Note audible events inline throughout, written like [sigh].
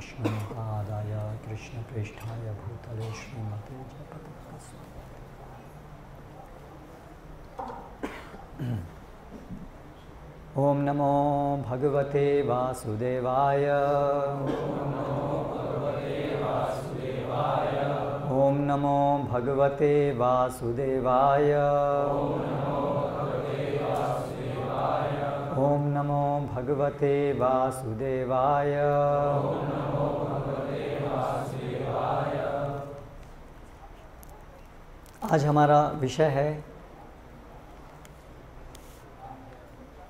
कृष्णपादाय कृष्णप्रेष्ठाय भूतले श्रीमते जयपतकस्वामी ॐ नमो भगवते वासुदेवाय ॐ नमो भगवते वासुदेवाय ॐ नमो भगवते वासुदेवाय। आज हमारा विषय है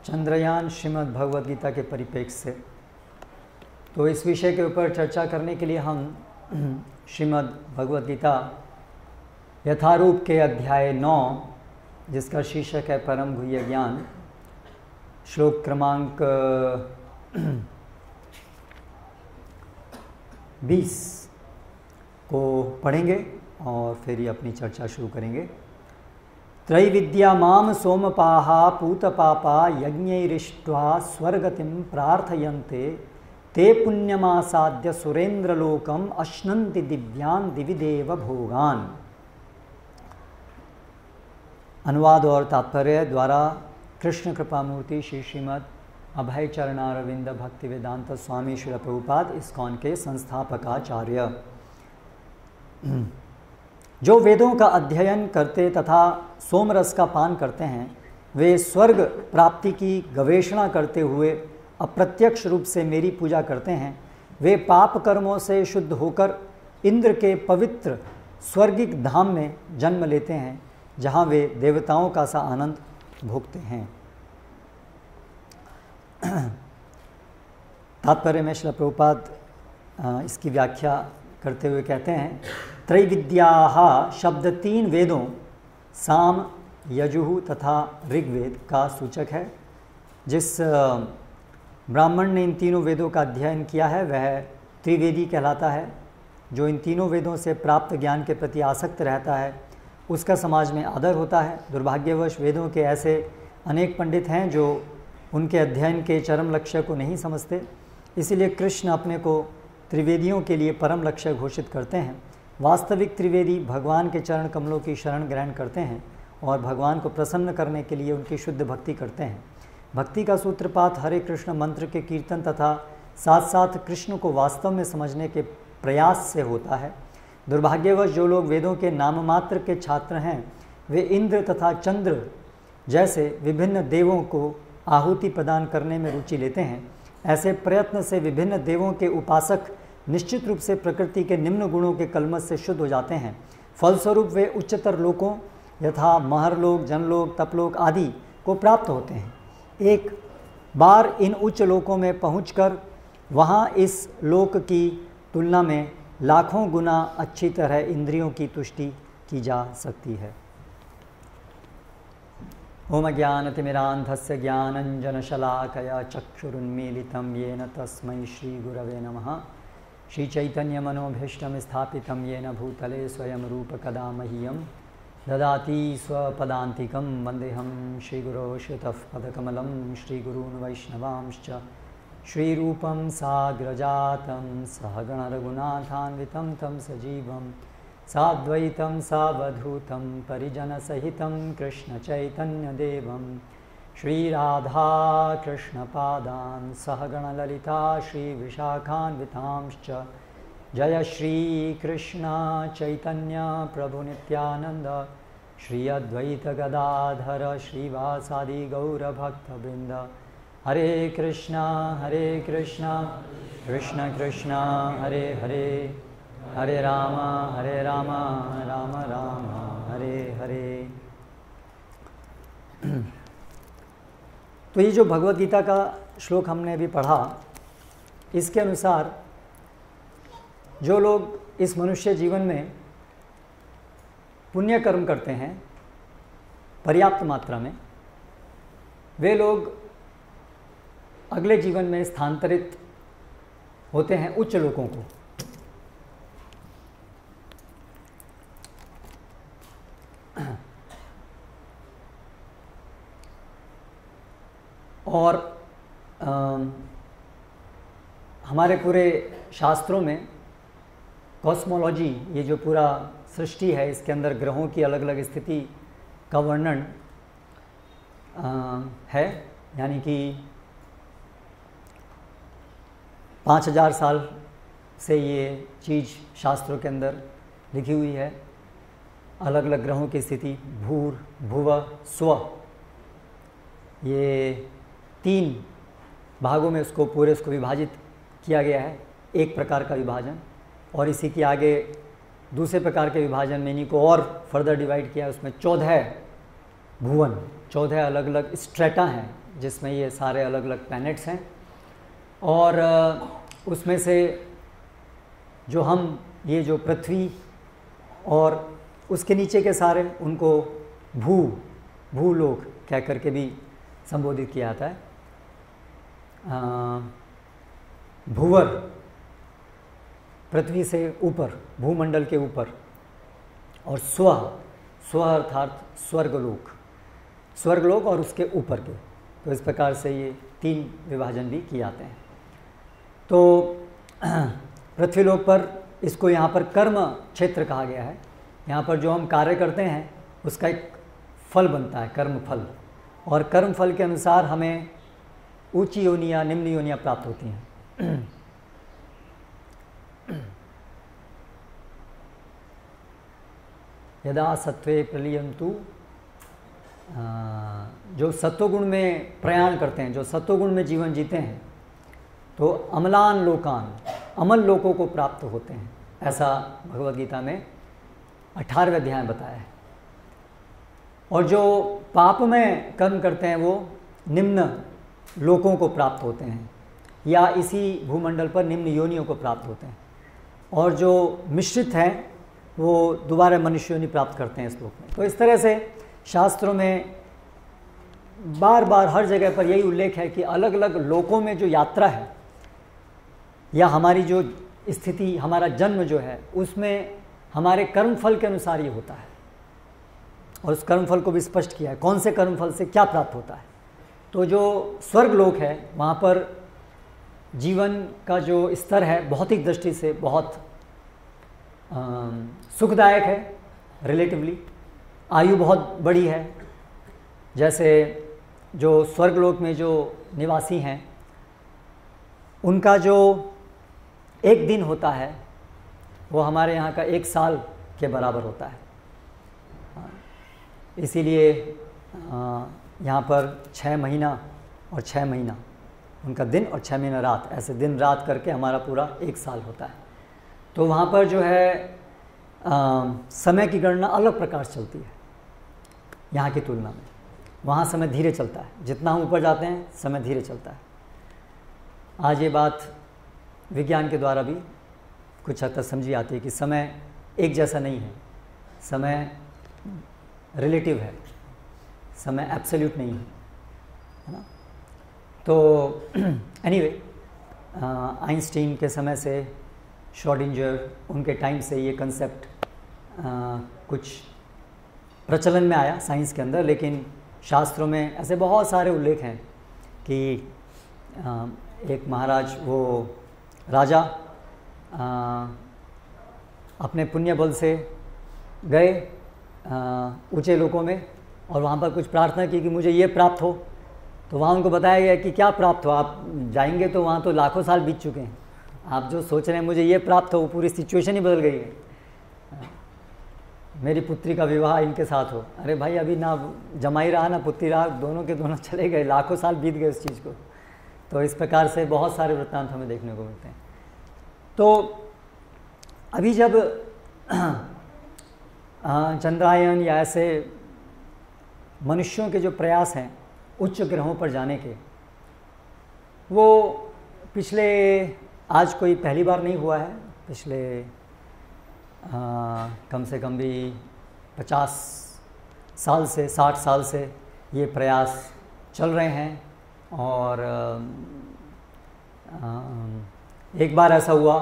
चंद्रयान श्रीमद् भगवद गीता के परिप्रेक्ष्य से। तो इस विषय के ऊपर चर्चा करने के लिए हम [clears throat] श्रीमद् भगवद गीता यथारूप के अध्याय नौ, जिसका शीर्षक है परम गुह्य ज्ञान। श्लोक क्रमांक, [clears throat] बीस को पढ़ेंगे और फिर अपनी चर्चा शुरू करेंगे। त्रैविद्या माम सोमपाहा पूतपापा यज्ञैरिष्ट्वा स्वर्गतिम प्रार्थयन्ते। ते पुण्यमासाद्य सुरेंद्रलोकम अश्नन्ति दिव्यान दिविदेव भोगान। अनुवाद और तात्पर्य द्वारा कृष्ण कृपा मूर्ति श्री श्रीमद अभय चरणारविंद भक्ति वेदांत स्वामी श्री प्रभुपाद इस्कॉन के संस्थापकाचार्य। जो वेदों का अध्ययन करते तथा सोमरस का पान करते हैं, वे स्वर्ग प्राप्ति की गवेषणा करते हुए अप्रत्यक्ष रूप से मेरी पूजा करते हैं। वे पाप कर्मों से शुद्ध होकर इंद्र के पवित्र स्वर्गिक धाम में जन्म लेते हैं, जहाँ वे देवताओं का सा आनंद भोगते हैं। तात्पर्य में श्री प्रभुपाद इसकी व्याख्या करते हुए कहते हैं, त्रैविद्या शब्द तीन वेदों, साम, यजुः तथा ऋग्वेद का सूचक है। जिस ब्राह्मण ने इन तीनों वेदों का अध्ययन किया है, वह त्रिवेदी कहलाता है, जो इन तीनों वेदों से प्राप्त ज्ञान के प्रति आसक्त रहता है। उसका समाज में आदर होता है। दुर्भाग्यवश वेदों के ऐसे अनेक पंडित हैं जो उनके अध्ययन के चरम लक्ष्य को नहीं समझते। इसीलिए कृष्ण अपने को त्रिवेदियों के लिए परम लक्ष्य घोषित करते हैं। वास्तविक त्रिवेदी भगवान के चरण कमलों की शरण ग्रहण करते हैं और भगवान को प्रसन्न करने के लिए उनकी शुद्ध भक्ति करते हैं। भक्ति का सूत्रपात हरे कृष्ण मंत्र के कीर्तन तथा साथ साथ कृष्ण को वास्तव में समझने के प्रयास से होता है। दुर्भाग्यवश जो लोग वेदों के नाम मात्र के छात्र हैं, वे इंद्र तथा चंद्र जैसे विभिन्न देवों को आहुति प्रदान करने में रुचि लेते हैं। ऐसे प्रयत्न से विभिन्न देवों के उपासक निश्चित रूप से प्रकृति के निम्न गुणों के कलमत से शुद्ध हो जाते हैं। फलस्वरूप वे उच्चतर लोकों यथा महरलोक, जनलोक, तपलोक आदि को प्राप्त होते हैं। एक बार इन उच्च लोकों में पहुंचकर वहाँ इस लोक की तुलना में लाखों गुना अच्छी तरह इंद्रियों की तुष्टि की जा सकती है। ओम ज्ञानतिमिरान्धस्य ज्ञानञ्जनशलाकया चक्षुरुन्मीलितं येन तस्मै श्रीगुरवे नमः। श्रीचैतन्यमनोभीष्टं स्थापितं येन भूतले स्वयं रूपकदा मह्यं ददाति स्वपदान्तिकं वन्देऽहं श्रीगुरो श्रुतः श्रीगुरून् वैष्णवांश्च श्रीरूपं साग्रजातं सहगणरघुनाथान्वितं तं सजीवं साद्वैतं सावधूतं परिजनसहितं कृष्णचैतन्यदेवं श्रीराधाकृष्णपादान् सहगणललिता श्रीविशाखान्वितांश्च। जय श्रीकृष्ण चैतन्य प्रभुनित्यानन्द श्री अद्वैतगदाधर श्रीवासादि गौरभक्तवृन्द हरे कृष्णा हरे कृष्णा, कृष्ण कृष्ण, हरे हरे हरे राम हरे राम राम राम, हरे हरे। [clears throat] तो ये जो भगवत गीता का श्लोक हमने अभी पढ़ा, इसके अनुसार जो लोग इस मनुष्य जीवन में पुण्य कर्म करते हैं, पर्याप्त मात्रा में, वे लोग अगले जीवन में स्थानांतरित होते हैं उच्च लोगों को। और आ, हमारे पूरे शास्त्रों में कॉस्मोलॉजी ये जो पूरा सृष्टि है इसके अंदर ग्रहों की अलग अलग स्थिति का वर्णन है। यानी कि पाँच हज़ार साल से ये चीज़ शास्त्रों के अंदर लिखी हुई है। अलग अलग ग्रहों की स्थिति, भूर, भुव, स्व। ये तीन भागों में उसको पूरे उसको विभाजित किया गया है, एक प्रकार का विभाजन। और इसी के आगे दूसरे प्रकार के विभाजन में इन्हीं को और फर्दर डिवाइड किया है, उसमें चौदह भुवन। चौदह अलग अलग स्ट्रेटा हैं, जिसमें ये सारे अलग अलग प्लैनेट्स हैं। और उसमें से जो हम, ये जो पृथ्वी और उसके नीचे के सारे उनको भू, भूलोक कह करके भी संबोधित किया जाता है। भूवर, पृथ्वी से ऊपर, भूमंडल के ऊपर और स्व स्व अर्थात स्वर्गलोक स्वर्गलोक और उसके ऊपर के। तो इस प्रकार से ये तीन विभाजन भी किए जाते हैं। तो [clears throat] पृथ्वीलोक पर इसको यहाँ पर कर्म क्षेत्र कहा गया है। यहाँ पर जो हम कार्य करते हैं, उसका एक फल बनता है कर्म फल और कर्म फल के अनुसार हमें ऊँची योनियाँ, निम्न योनियाँ प्राप्त होती हैं। [clears throat] यदा सत्वे प्रलियंतु जो सत्वगुण में प्रयाण करते हैं, जो सत्वगुण में जीवन जीते हैं तो अमलान लोकान, अमल लोकों को प्राप्त होते हैं। ऐसा भगवत गीता में अठारहवें अध्याय बताया है। और जो पाप में कर्म करते हैं, वो निम्न लोकों को प्राप्त होते हैं, या इसी भूमंडल पर निम्न योनियों को प्राप्त होते हैं। और जो मिश्रित हैं, वो दोबारा मनुष्य योनि प्राप्त करते हैं इस लोक में। तो इस तरह से शास्त्रों में बार बार, हर जगह पर यही उल्लेख है कि अलग अलग लोकों में जो यात्रा है या हमारी जो स्थिति, हमारा जन्म जो है, उसमें हमारे कर्म फल के अनुसार ये होता है। और उस कर्म फल को भी स्पष्ट किया है। कौन से कर्म फल से क्या प्राप्त होता है? तो जो स्वर्ग लोक है, वहाँ पर जीवन का जो स्तर है भौतिक दृष्टि से बहुत सुखदायक है रिलेटिवली आयु बहुत बड़ी है। जैसे जो स्वर्गलोक में जो निवासी हैं, उनका जो एक दिन होता है वो हमारे यहाँ का एक साल के बराबर होता है। इसीलिए यहाँ पर छः महीना और छः महीना उनका दिन और छः महीना रात ऐसे दिन रात करके हमारा पूरा एक साल होता है। तो वहाँ पर जो है आ, समय की गणना अलग प्रकार से चलती है यहाँ की तुलना में। वहाँ समय धीरे चलता है जितना हम ऊपर जाते हैं समय धीरे चलता है। आज ये बात विज्ञान के द्वारा भी कुछ हद तक समझी आती है कि समय एक जैसा नहीं है। समय रिलेटिव है। समय एब्सोल्यूट नहीं है है ना? तो एनीवे [clears throat] anyway, आइंस्टीन के समय से शॉर्डिंजर उनके टाइम से ये कंसेप्ट कुछ प्रचलन में आया साइंस के अंदर लेकिन शास्त्रों में ऐसे बहुत सारे उल्लेख हैं कि आ, एक महाराज वो राजा आ, अपने पुण्य बल से गए ऊँचे लोगों में और वहाँ पर कुछ प्रार्थना की कि मुझे ये प्राप्त हो। तो वहाँ उनको बताया गया कि क्या प्राप्त हो? आप जाएँगे तो वहाँ तो लाखों साल बीत चुके हैं। आप जो सोच रहे हैं मुझे ये प्राप्त हो वो पूरी सिचुएशन ही बदल गई है। मेरी पुत्री का विवाह इनके साथ हो। अरे भाई अभी ना जमाई रहा ना पुत्री रहा दोनों के दोनों चले गए लाखों साल बीत गए उस चीज़ को। तो इस प्रकार से बहुत सारे वृत्तांत हमें देखने को मिलते हैं। तो अभी जब [clears throat] चंद्रायन या ऐसे मनुष्यों के जो प्रयास हैं उच्च ग्रहों पर जाने के वो पिछले आज कोई पहली बार नहीं हुआ है। पिछले आ, कम से कम भी पचास साल से साठ साल से ये प्रयास चल रहे हैं। और एक बार ऐसा हुआ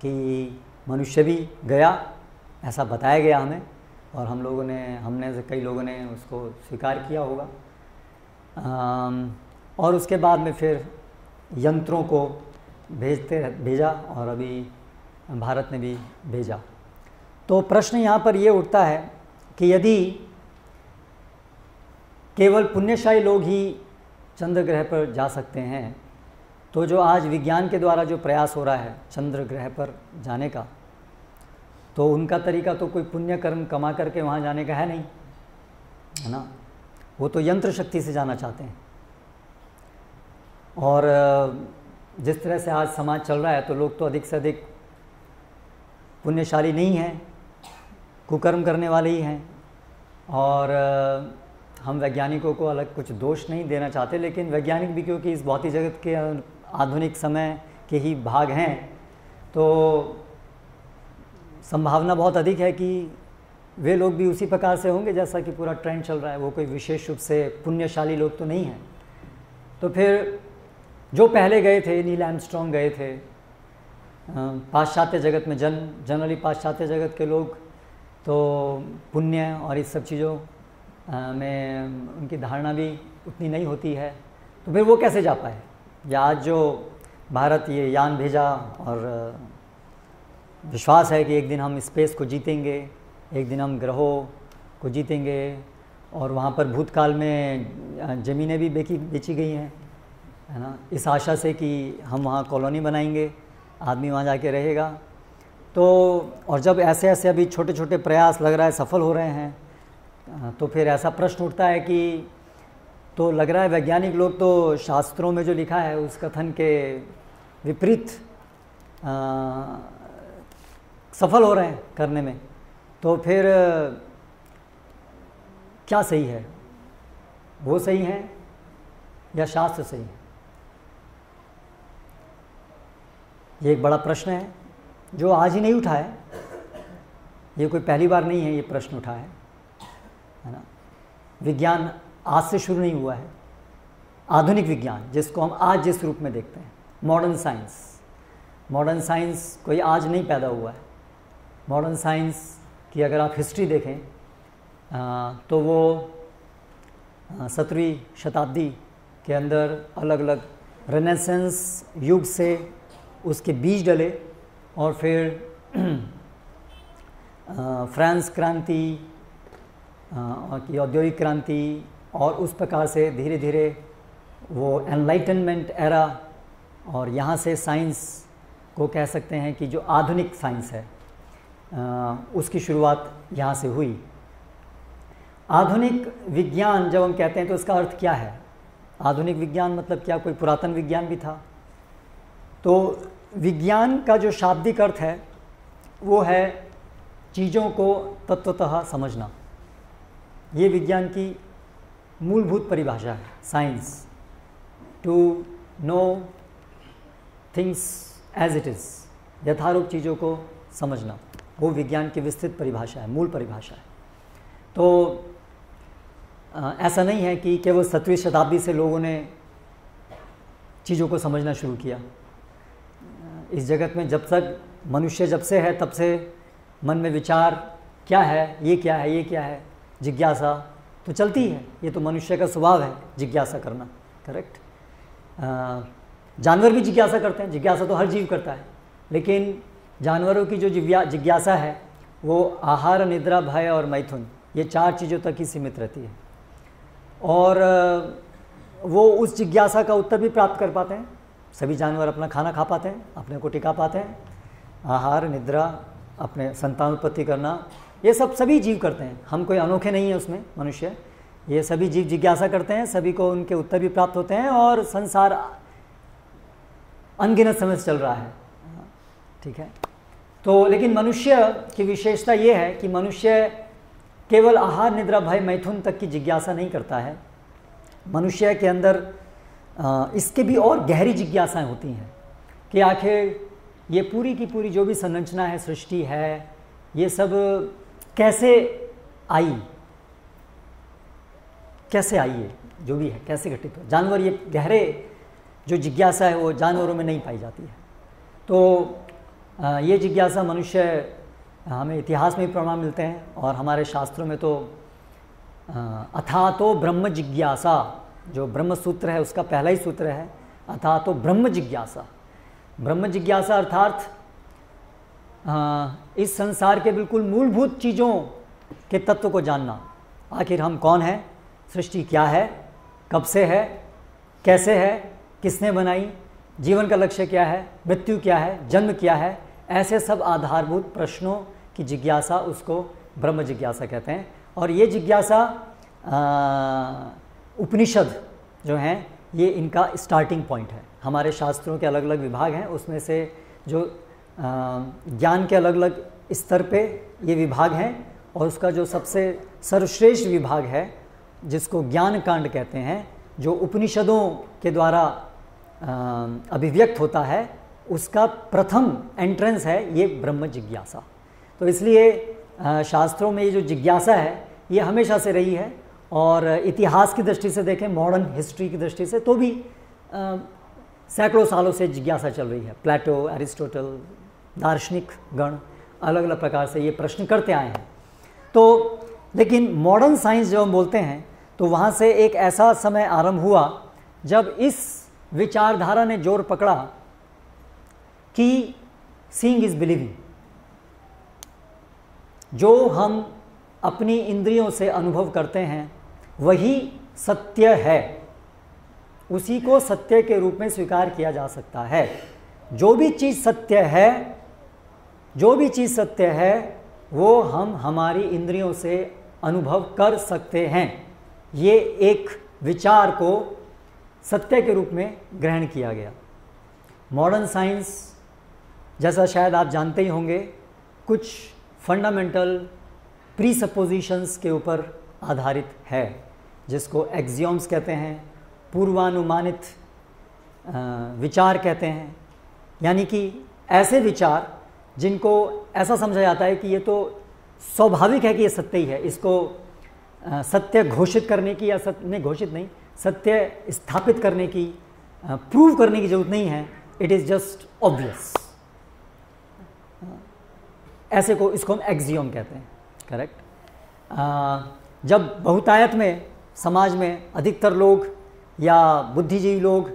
कि मनुष्य भी गया, ऐसा बताया गया हमें, और हम लोगों ने, हमने से कई लोगों ने उसको स्वीकार किया होगा। और उसके बाद में फिर यंत्रों को भेजते भेजा और अभी भारत ने भी भेजा। तो प्रश्न यहाँ पर ये उठता है कि यदि केवल पुण्यशाली लोग ही चंद्र ग्रह पर जा सकते हैं। तो जो आज विज्ञान के द्वारा जो प्रयास हो रहा है चंद्र ग्रह पर जाने का तो उनका तरीका तो कोई पुण्य कर्म कमा करके वहाँ जाने का है नहीं, है ना? वो तो यंत्र शक्ति से जाना चाहते हैं। और जिस तरह से आज समाज चल रहा है तो लोग तो अधिक से अधिक पुण्यशाली नहीं हैं, कुकर्म करने वाले ही हैं। और हम वैज्ञानिकों को अलग कुछ दोष नहीं देना चाहते, लेकिन वैज्ञानिक भी क्योंकि इस भौतिक जगत के आधुनिक समय के ही भाग हैं तो संभावना बहुत अधिक है कि वे लोग भी उसी प्रकार से होंगे जैसा कि पूरा ट्रेंड चल रहा है, वो कोई विशेष रूप से पुण्यशाली लोग तो नहीं हैं। तो फिर जो पहले गए थे नील एमस्ट्रॉन्ग गए थे पाश्चात्य जगत में, जन जनरली पाश्चात्य जगत के लोग तो पुण्य और इस सब चीज़ों में उनकी धारणा भी उतनी नहीं होती है। तो फिर वो कैसे जा पाए? या आज जो भारत ये यान भेजा और विश्वास है कि एक दिन हम स्पेस को जीतेंगे, एक दिन हम ग्रहों को जीतेंगे और वहाँ पर भूतकाल में ज़मीनें भी बेची बेची गई हैं, है ना? इस आशा से कि हम वहाँ कॉलोनी बनाएँगे, आदमी वहाँ जाके रहेगा। तो और जब ऐसे ऐसे अभी छोटे छोटे प्रयास लग रहा है, सफल हो रहे हैं तो फिर ऐसा प्रश्न उठता है कि तो लग रहा है वैज्ञानिक लोग तो शास्त्रों में जो लिखा है, उस कथन के विपरीत सफल हो रहे हैं करने में। तो फिर, क्या सही है? वो सही है या शास्त्र सही है? ये एक बड़ा प्रश्न है, जो आज ही नहीं उठा है। ये कोई पहली बार नहीं है, ये प्रश्न उठा है। है ना? विज्ञान आज से शुरू नहीं हुआ है। आधुनिक विज्ञान जिसको हम आज जिस रूप में देखते हैं मॉडर्न साइंस मॉडर्न साइंस कोई आज नहीं पैदा हुआ है। मॉडर्न साइंस की अगर आप हिस्ट्री देखें आ, तो वो सत्रहवीं शताब्दी के अंदर अलग अलग रेनेसेंस युग से उसके बीज डले और फिर [clears throat] फ्रांस क्रांति की औद्योगिक क्रांति और उस प्रकार से धीरे धीरे वो एनलाइटनमेंट एरा और यहाँ से साइंस को कह सकते हैं कि जो आधुनिक साइंस है आ, उसकी शुरुआत यहाँ से हुई। आधुनिक विज्ञान जब हम कहते हैं तो इसका अर्थ क्या है? आधुनिक विज्ञान मतलब क्या? कोई पुरातन विज्ञान भी था। तो विज्ञान का जो शाब्दिक अर्थ है वो है चीज़ों को तत्वतः समझना। ये विज्ञान की मूलभूत परिभाषा है science to know things as it is यथारूप चीज़ों को समझना वो विज्ञान की विस्तृत परिभाषा है मूल परिभाषा है। तो आ, ऐसा नहीं है कि केवल सत्रहवीं शताब्दी से लोगों ने चीज़ों को समझना शुरू किया। इस जगत में जब तक मनुष्य जब से है तब से मन में विचार क्या है ये क्या है ये क्या है जिज्ञासा तो चलती है, ये तो मनुष्य का स्वभाव है, जिज्ञासा करना करेक्ट जानवर भी जिज्ञासा करते हैं, जिज्ञासा तो हर जीव करता है, लेकिन जानवरों की जो जिज्ञासा है, वो आहार, निद्रा, भय और मैथुन, ये चार चीज़ों तक ही सीमित रहती है। और वो उस जिज्ञासा का उत्तर भी प्राप्त कर पाते हैं, सभी जानवर अपना खाना खा पाते हैं, अपने को टिका पाते हैं, आहार, निद्रा, अपने संतान उत्पत्ति करना ये सब सभी जीव करते हैं। हम कोई अनोखे नहीं है उसमें, मनुष्य। ये सभी जीव जिज्ञासा करते हैं, सभी को उनके उत्तर भी प्राप्त होते हैं और संसार अनगिनत समय से चल रहा है। ठीक है? तो लेकिन मनुष्य की विशेषता ये है कि मनुष्य केवल आहार, निद्रा, भय, मैथुन तक की जिज्ञासा नहीं करता है। मनुष्य के अंदर इसके भी और गहरी जिज्ञासाएँ होती हैं कि आखिर ये पूरी की पूरी जो भी संरचना है, सृष्टि है, ये सब कैसे आई? कैसे आई है जो भी है, कैसे घटित हो जानवर ये गहरे जो जिज्ञासा है, वो जानवरों में नहीं पाई जाती है। तो ये जिज्ञासा मनुष्य हमें इतिहास में भी प्रमाण मिलते हैं और हमारे शास्त्रों में तो अथा तो ब्रह्म जिज्ञासा, जो ब्रह्म सूत्र है, उसका पहला ही सूत्र है अथा तो ब्रह्म जिज्ञासा। ब्रह्म जिज्ञासा अर्थात इस संसार के बिल्कुल मूलभूत चीज़ों के तत्व को जानना। आखिर हम कौन हैं? सृष्टि क्या है? कब से है? कैसे है? किसने बनाई? जीवन का लक्ष्य क्या है? मृत्यु क्या है? जन्म क्या है? ऐसे सब आधारभूत प्रश्नों की जिज्ञासा उसको ब्रह्म जिज्ञासा कहते हैं। और ये जिज्ञासा उपनिषद जो हैं, ये इनका स्टार्टिंग पॉइंट है। हमारे शास्त्रों के अलग अलग विभाग हैं, उसमें से जो ज्ञान के अलग अलग स्तर पे ये विभाग हैं और उसका जो सबसे सर्वश्रेष्ठ विभाग है, जिसको ज्ञान कांड कहते हैं, जो उपनिषदों के द्वारा अभिव्यक्त होता है, उसका प्रथम एंट्रेंस है ये ब्रह्म जिज्ञासा। तो इसलिए शास्त्रों में ये जो जिज्ञासा है, ये हमेशा से रही है और इतिहास की दृष्टि से देखें मॉडर्न हिस्ट्री की दृष्टि से तो भी सैकड़ों सालों से जिज्ञासा चल रही है। प्लेटो एरिस्टोटल दार्शनिक गण अलग अलग प्रकार से ये प्रश्न करते आए हैं। तो लेकिन मॉडर्न साइंस जब हम बोलते हैं तो वहाँ से एक ऐसा समय आरंभ हुआ जब इस विचारधारा ने ज़ोर पकड़ा कि सींग इज़ बिलीविंग जो हम अपनी इंद्रियों से अनुभव करते हैं, वही सत्य है। उसी को सत्य के रूप में स्वीकार किया जा सकता है। जो भी चीज़ सत्य है जो भी चीज़ सत्य है, वो हम हमारी इंद्रियों से अनुभव कर सकते हैं। ये एक विचार को सत्य के रूप में ग्रहण किया गया। मॉडर्न साइंस, जैसा शायद आप जानते ही होंगे, कुछ फंडामेंटल प्री सपोजिशंस के ऊपर आधारित है, जिसको एक्जियोम्स कहते हैं, पूर्वानुमानित विचार कहते हैं। यानी कि ऐसे विचार जिनको ऐसा समझा जाता है कि ये तो स्वाभाविक है कि ये सत्य ही है। इसको सत्य घोषित करने की या सत्य नहीं, घोषित नहीं, सत्य स्थापित करने की प्रूव करने की ज़रूरत नहीं है। इट इज़ जस्ट ऑब्वियस ऐसे को, इसको हम एक्जियोम कहते हैं। करेक्ट जब बहुतायत में, समाज में अधिकतर लोग या बुद्धिजीवी लोग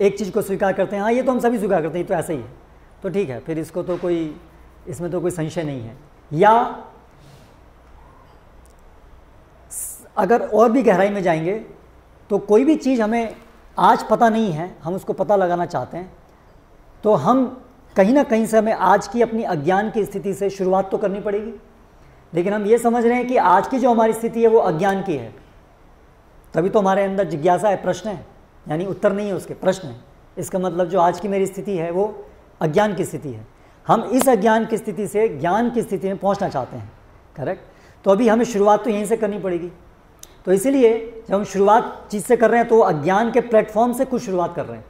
एक चीज़ को स्वीकार करते हैं हाँ ये तो हम सभी स्वीकार करते हैं तो ऐसा ही है। तो ठीक है, फिर इसको तो कोई, इसमें तो कोई संशय नहीं है। या अगर और भी गहराई में जाएँगे तो कोई भी चीज़ हमें आज पता नहीं है, हम उसको पता लगाना चाहते हैं तो हम कहीं ना कहीं से हमें आज की अपनी अज्ञान की स्थिति से शुरुआत तो करनी पड़ेगी। लेकिन हम ये समझ रहे हैं कि आज की जो हमारी स्थिति है, वो अज्ञान की है। तभी तो हमारे अंदर जिज्ञासा है, प्रश्न है। यानी उत्तर नहीं है उसके, प्रश्न है। इसका मतलब जो आज की मेरी स्थिति है, वो अज्ञान की स्थिति है। हम इस अज्ञान की स्थिति से ज्ञान की स्थिति में पहुँचना चाहते हैं करेक्ट तो अभी हमें शुरुआत तो यहीं से करनी पड़ेगी। तो इसीलिए जब हम शुरुआत चीज़ से कर रहे हैं तो अज्ञान के प्लेटफॉर्म से कुछ शुरुआत कर रहे हैं।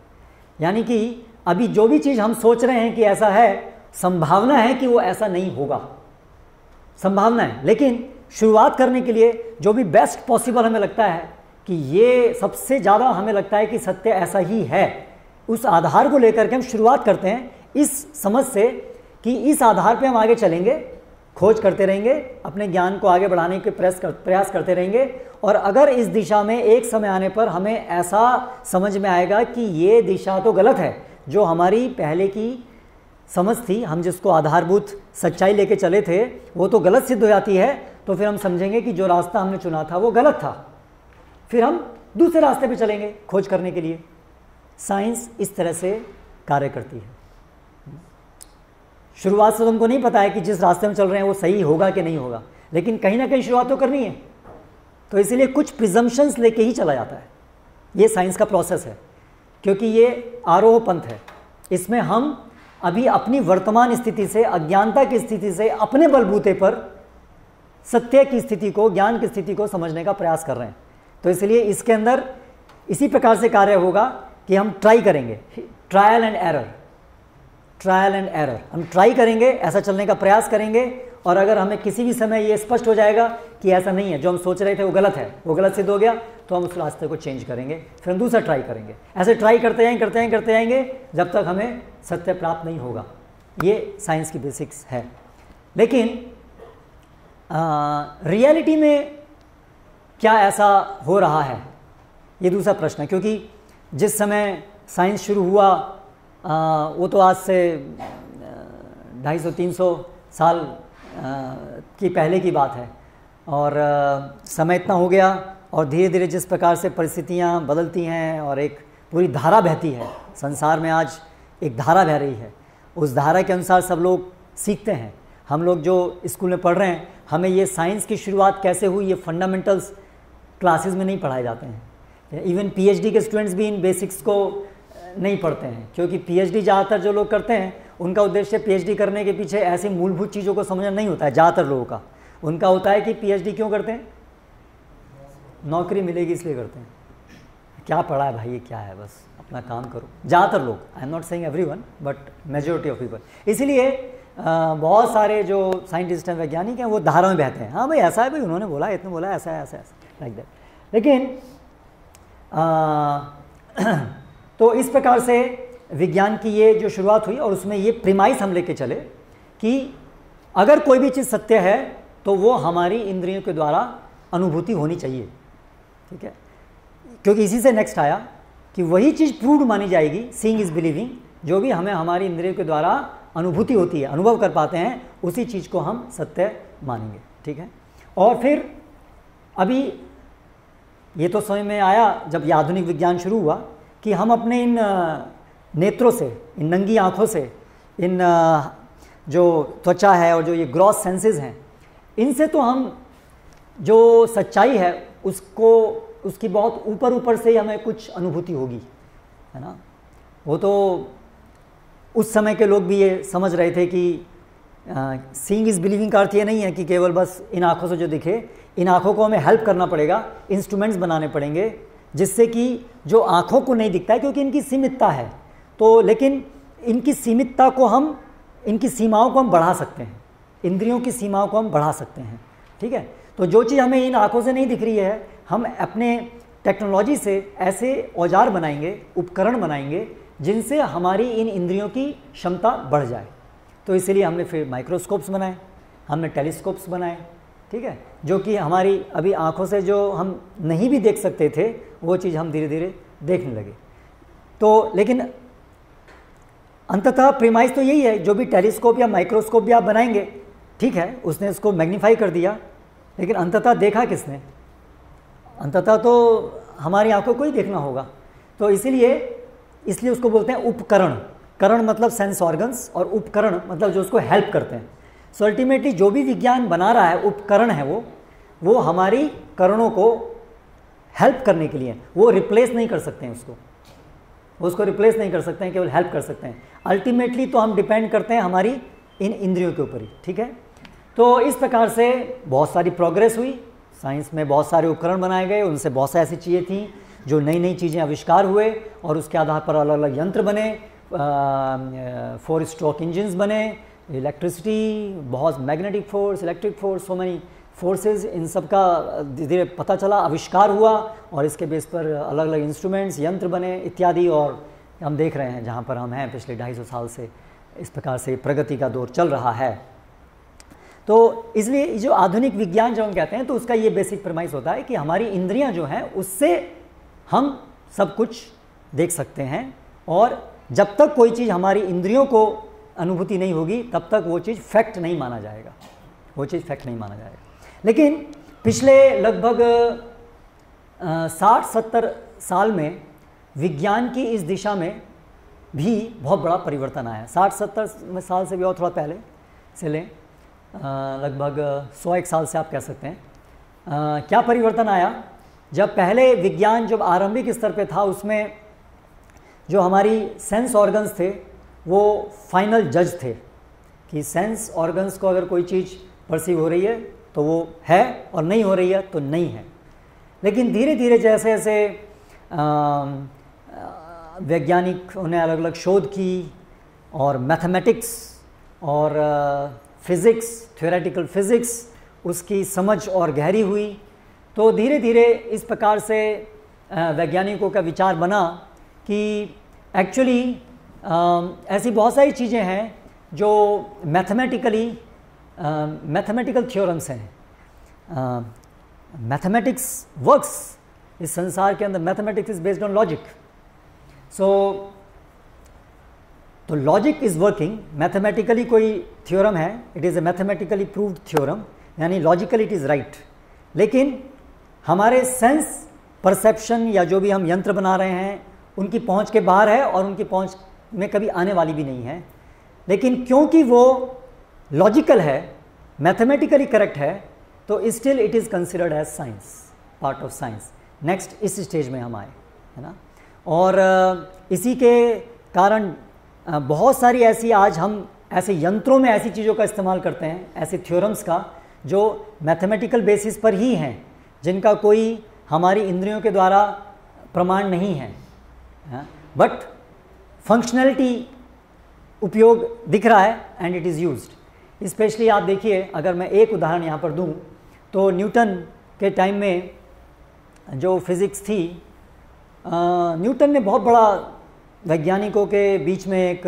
यानी कि अभी जो भी चीज़ हम सोच रहे हैं कि ऐसा है, संभावना है कि वो ऐसा नहीं होगा। संभावना है, लेकिन शुरुआत करने के लिए जो भी बेस्ट पॉसिबल हमें लगता है कि ये सबसे ज़्यादा हमें लगता है कि सत्य ऐसा ही है, उस आधार को लेकर के हम शुरुआत करते हैं इस समझ से कि इस आधार पे हम आगे चलेंगे खोज करते रहेंगे अपने ज्ञान को आगे बढ़ाने के प्रयास कर, प्रयास करते रहेंगे और अगर इस दिशा में एक समय आने पर हमें ऐसा समझ में आएगा कि ये दिशा तो गलत है जो हमारी पहले की समझ थी हम जिसको आधारभूत सच्चाई लेके चले थे वो तो गलत सिद्ध हो जाती है तो फिर हम समझेंगे कि जो रास्ता हमने चुना था वो गलत था। फिर हम दूसरे रास्ते पे चलेंगे खोज करने के लिए। साइंस इस तरह से कार्य करती है। शुरुआत से तुमको नहीं पता है कि जिस रास्ते में चल रहे हैं वो सही होगा कि नहीं होगा, लेकिन कहीं ना कहीं शुरुआत तो करनी है। तो इसीलिए कुछ प्रिजम्पन्स लेके ही चला जाता है। ये साइंस का प्रोसेस है, क्योंकि ये आरोह पंथ है। इसमें हम अभी अपनी वर्तमान स्थिति से, अज्ञानता की स्थिति से, अपने बलबूते पर सत्य की स्थिति को, ज्ञान की स्थिति को समझने का प्रयास कर रहे हैं। तो इसलिए इसके अंदर इसी प्रकार से कार्य होगा कि हम ट्राई करेंगे। Trial and error trial and error हम ट्राई करेंगे, ऐसा चलने का प्रयास करेंगे, और अगर हमें किसी भी समय ये स्पष्ट हो जाएगा कि ऐसा नहीं है, जो हम सोच रहे थे वो गलत है, वो गलत सिद्ध हो गया तो हम उस रास्ते को चेंज करेंगे, फिर हम दूसरा ट्राई करेंगे। ऐसे ट्राई करते जाएँगे करते जाएँगे करते जाएँगे जब तक हमें सत्य प्राप्त नहीं होगा। ये साइंस की बेसिक्स है। लेकिन रियलिटी में क्या ऐसा हो रहा है? ये दूसरा प्रश्न है, क्योंकि जिस समय साइंस शुरू हुआ वो तो आज से ढाई सौ तीन सौ साल आ, की पहले की बात है। और आ, समय इतना हो गया और धीरे धीरे जिस प्रकार से परिस्थितियाँ बदलती हैं और एक पूरी धारा बहती है संसार में आज एक धारा बह रही है। उस धारा के अनुसार सब लोग सीखते हैं। हम लोग जो स्कूल में पढ़ रहे हैं हमें ये साइंस की शुरुआत कैसे हुई ये फंडामेंटल्स क्लासेस में नहीं पढ़ाए जाते हैं। इवन पीएचडी के स्टूडेंट्स भी इन बेसिक्स को नहीं पढ़ते हैं। क्योंकि पीएचडी ज़्यादातर जो लोग करते हैं, उनका उद्देश्य पीएचडी करने के पीछे ऐसी मूलभूत चीज़ों को समझना नहीं होता है, ज़्यादातर लोगों का। उनका होता है कि पीएचडी क्यों करते हैं? नौकरी मिलेगी इसलिए करते हैं। क्या पढ़ा है भाई, ये क्या है? बस अपना काम करो। ज़्यादातर लोग I am not saying every one but majority of people इसीलिए बहुत सारे जो साइंटिस्ट हैं, वैज्ञानिक हैं, वो धारा में बहते हैं। हाँ भाई, ऐसा है भाई, उन्होंने बोला, इतने बोला, ऐसा है, ऐसा ऐसा लाइक दैट लेकिन [clears throat] तो इस प्रकार से विज्ञान की ये जो शुरुआत हुई और उसमें ये प्रिमाइस हम लेके चले कि अगर कोई भी चीज़ सत्य है तो वो हमारी इंद्रियों के द्वारा अनुभूति होनी चाहिए। ठीक है? क्योंकि इसी से नेक्स्ट आया कि वही चीज़ प्रूव मानी जाएगी सीइंग इज़ बिलीविंग जो भी हमें हमारी इंद्रियों के द्वारा अनुभूति होती है, अनुभव कर पाते हैं, उसी चीज़ को हम सत्य मानेंगे। ठीक है? और फिर अभी ये तो समय में आया, जब ये आधुनिक विज्ञान शुरू हुआ कि हम अपने इन नेत्रों से, इन नंगी आँखों से, इन जो त्वचा है और जो ये ग्रॉस सेंसेस हैं, इनसे तो हम जो सच्चाई है, उसको, उसकी बहुत ऊपर ऊपर से ही हमें कुछ अनुभूति होगी, है ना? वो तो उस समय के लोग भी ये समझ रहे थे कि सीइंग इज़ बिलीविंग का अर्थ ये नहीं है कि केवल बस इन आँखों से जो दिखे, इन आँखों को हमें हेल्प करना पड़ेगा इंस्ट्रूमेंट्स बनाने पड़ेंगे जिससे कि जो आँखों को नहीं दिखता है, क्योंकि इनकी सीमितता है। तो लेकिन इनकी सीमितता को हम, इनकी सीमाओं को हम बढ़ा सकते हैं। इंद्रियों की सीमाओं को हम बढ़ा सकते हैं। ठीक है? तो जो चीज़ हमें इन आँखों से नहीं दिख रही है, हम अपने टेक्नोलॉजी से ऐसे औज़ार बनाएँगे, उपकरण बनाएँगे, जिनसे हमारी इन इंद्रियों की क्षमता बढ़ जाए। तो इसलिए हमने फिर माइक्रोस्कोप्स बनाए, हमने टेलीस्कोप्स बनाए। ठीक है? जो कि हमारी अभी आँखों से जो हम नहीं भी देख सकते थे वो चीज़ हम धीरे धीरे देखने लगे। तो लेकिन अंततः प्रीमाइज तो यही है, जो भी टेलीस्कोप या माइक्रोस्कोप भी आप बनाएँगे, ठीक है, उसने इसको मैग्नीफाई कर दिया, लेकिन अंततः देखा किसने? अंततः तो हमारी आँखों को ही देखना होगा। तो इसीलिए, इसलिए उसको बोलते हैं उपकरण। करण मतलब सेंस ऑर्गन्स और उपकरण मतलब जो उसको हेल्प करते हैं। सो so अल्टीमेटली जो भी विज्ञान बना रहा है, उपकरण है वो वो हमारी करणों को हेल्प करने के लिए, वो रिप्लेस नहीं कर सकते हैं उसको। उसको रिप्लेस नहीं कर सकते हैं, केवल हेल्प कर सकते हैं। अल्टीमेटली तो हम डिपेंड करते हैं हमारी इन इंद्रियों के ऊपर ही, ठीक है? तो इस प्रकार से बहुत सारी प्रोग्रेस हुई। साइंस में बहुत सारे उपकरण बनाए गए, उनसे बहुत सारी ऐसी चीज़ें थी, जो नई नई चीज़ें आविष्कार हुए और उसके आधार पर अलग अलग यंत्र बने फोर स्ट्रोक इंजन्स बने इलेक्ट्रिसिटी बहुत magnetic force electric force so many forces इन सब का धीरे धीरे पता चला, आविष्कार हुआ और इसके बेस पर अलग अलग इंस्ट्रूमेंट्स यंत्र बने, इत्यादि और हम देख रहे हैं जहाँ पर हम हैं पिछले ढाई सौ साल से इस प्रकार से प्रगति का दौर चल रहा है। तो इसलिए जो आधुनिक विज्ञान जो हम कहते हैं तो उसका ये बेसिक प्रमाइस होता है कि हमारी इंद्रियाँ जो हैं, उससे हम सब कुछ देख सकते हैं और जब तक कोई चीज़ हमारी इंद्रियों को अनुभूति नहीं होगी, तब तक वो चीज़ फैक्ट नहीं माना जाएगा। वो चीज़ फैक्ट नहीं माना जाएगा। लेकिन पिछले लगभग साठ सत्तर साल में विज्ञान की इस दिशा में भी बहुत बड़ा परिवर्तन आया साठ सत्तर साल से भी और थोड़ा पहले से लें लगभग सौ एक साल से आप कह सकते हैं। आ, क्या परिवर्तन आया? जब पहले विज्ञान जब आरंभिक स्तर पे था उसमें जो हमारी सेंस ऑर्गन्स थे वो फाइनल जज थे कि सेंस ऑर्गन्स को अगर कोई चीज़ परसीव हो रही है तो वो है और नहीं हो रही है तो नहीं है। लेकिन धीरे धीरे जैसे जैसे वैज्ञानिक उन्हें अलग अलग शोध की और मैथमेटिक्स और फिज़िक्स, थ्योरेटिकल फ़िज़िक्स, उसकी समझ और गहरी हुई तो धीरे धीरे इस प्रकार से वैज्ञानिकों का विचार बना कि एक्चुअली ऐसी बहुत सारी चीज़ें हैं जो मैथमेटिकली मैथमेटिकल थ्योरम्स हैं. मैथमेटिक्स वर्क्स इस संसार के अंदर mathematics is based on logic so तो लॉजिक इज़ वर्किंग मैथमेटिकली कोई थ्योरम है. It is a mathematically proved theorem यानी लॉजिकली इट इज़ राइट लेकिन हमारे सेंस परसेप्शन या जो भी हम यंत्र बना रहे हैं, उनकी पहुँच के बाहर है और उनकी पहुँच में कभी आने वाली भी नहीं है. लेकिन क्योंकि वो लॉजिकल है मैथमेटिकली करेक्ट है तो still it is considered as science part of science next इस स्टेज में हम आए, है ना? और इसी के कारण बहुत सारी ऐसी आज हम ऐसे यंत्रों में ऐसी चीज़ों का इस्तेमाल करते हैं, ऐसे थ्योरम्स का, जो मैथमेटिकल बेसिस पर ही हैं, जिनका कोई हमारी इंद्रियों के द्वारा प्रमाण नहीं है बट फंक्शनैलिटी उपयोग दिख रहा है and it is used specially आप देखिए, अगर मैं एक उदाहरण यहाँ पर दूँ तो न्यूटन के टाइम में जो फिज़िक्स थी न्यूटन ने बहुत बड़ा वैज्ञानिकों के बीच में एक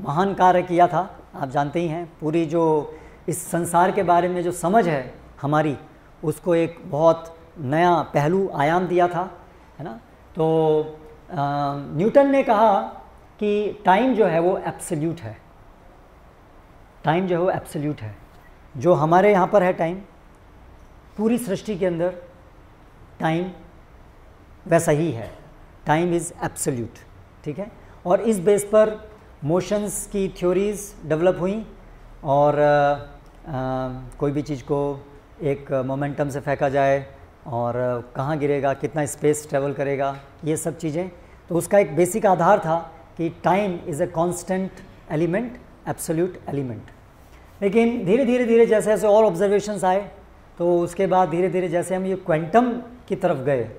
महान कार्य किया था। आप जानते ही हैं, पूरी जो इस संसार के बारे में जो समझ है हमारी, उसको एक बहुत नया पहलू, आयाम दिया था, है ना? तो न्यूटन ने कहा कि टाइम जो है वो एब्सोल्यूट है। टाइम जो है वो एब्सोल्यूट है। जो हमारे यहाँ पर है टाइम पूरी सृष्टि के अंदर टाइम वैसा ही है। टाइम इज़ एब्सोल्यूट ठीक है? और इस बेस पर मोशंस की थ्योरीज़ डेवलप हुई और आ, आ, कोई भी चीज़ को एक मोमेंटम से फेंका जाए और कहाँ गिरेगा कितना स्पेस ट्रेवल करेगा ये सब चीज़ें। तो उसका एक बेसिक आधार था कि time is a constant element absolute element लेकिन धीरे धीरे धीरे जैसे जैसे और ऑब्जर्वेशंस आए तो उसके बाद धीरे धीरे जैसे हम ये क्वांटम की तरफ़ गए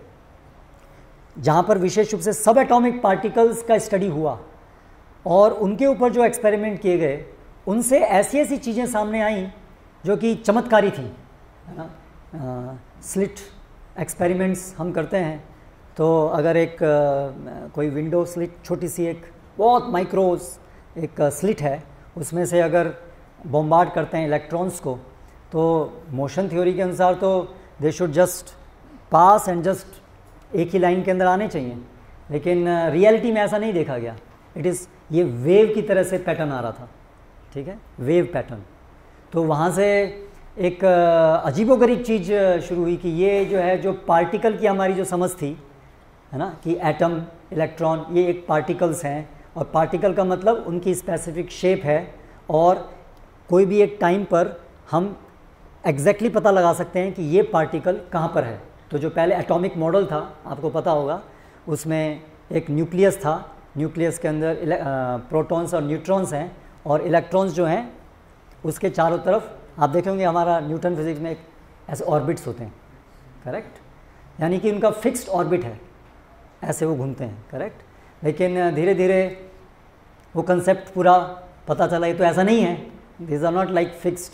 जहाँ पर विशेष रूप से सब एटॉमिक पार्टिकल्स का स्टडी हुआ और उनके ऊपर जो एक्सपेरिमेंट किए गए उनसे ऐसी ऐसी चीज़ें सामने आई जो कि चमत्कारी थी है ना? स्लिट एक्सपेरिमेंट्स हम करते हैं तो अगर एक आ, कोई विंडो स्लिट छोटी सी एक बहुत माइक्रोज एक स्लिट है उसमें से अगर बॉम्बार्ड करते हैं इलेक्ट्रॉन्स को तो मोशन थ्योरी के अनुसार तो they should just pass and just एक ही लाइन के अंदर आने चाहिए। लेकिन रियलिटी में ऐसा नहीं देखा गया। इट इज़ ये वेव की तरह से पैटर्न आ रहा था। ठीक है? वेव पैटर्न तो वहाँ से एक अजीबोगरीब चीज़ शुरू हुई कि ये जो है, जो पार्टिकल की हमारी जो समझ थी, है ना, कि एटम इलेक्ट्रॉन ये एक पार्टिकल्स हैं और पार्टिकल का मतलब उनकी स्पेसिफिक शेप है और कोई भी एक टाइम पर हम एग्जैक्टली exactly पता लगा सकते हैं कि ये पार्टिकल कहाँ पर है। तो जो पहले एटॉमिक मॉडल था, आपको पता होगा, उसमें एक न्यूक्लियस था। न्यूक्लियस के अंदर प्रोटॉन्स और न्यूट्रॉन्स हैं और इलेक्ट्रॉन्स जो हैं, उसके चारों तरफ़, आप देखेंगे हमारा न्यूटन फिजिक्स में एक ऐसे ऑर्बिट्स होते हैं करेक्ट यानी कि उनका फिक्स्ड ऑर्बिट है, ऐसे वो घूमते हैं करेक्ट लेकिन धीरे धीरे वो कंसेप्ट पूरा पता चला ये तो ऐसा नहीं है। These are not like fixed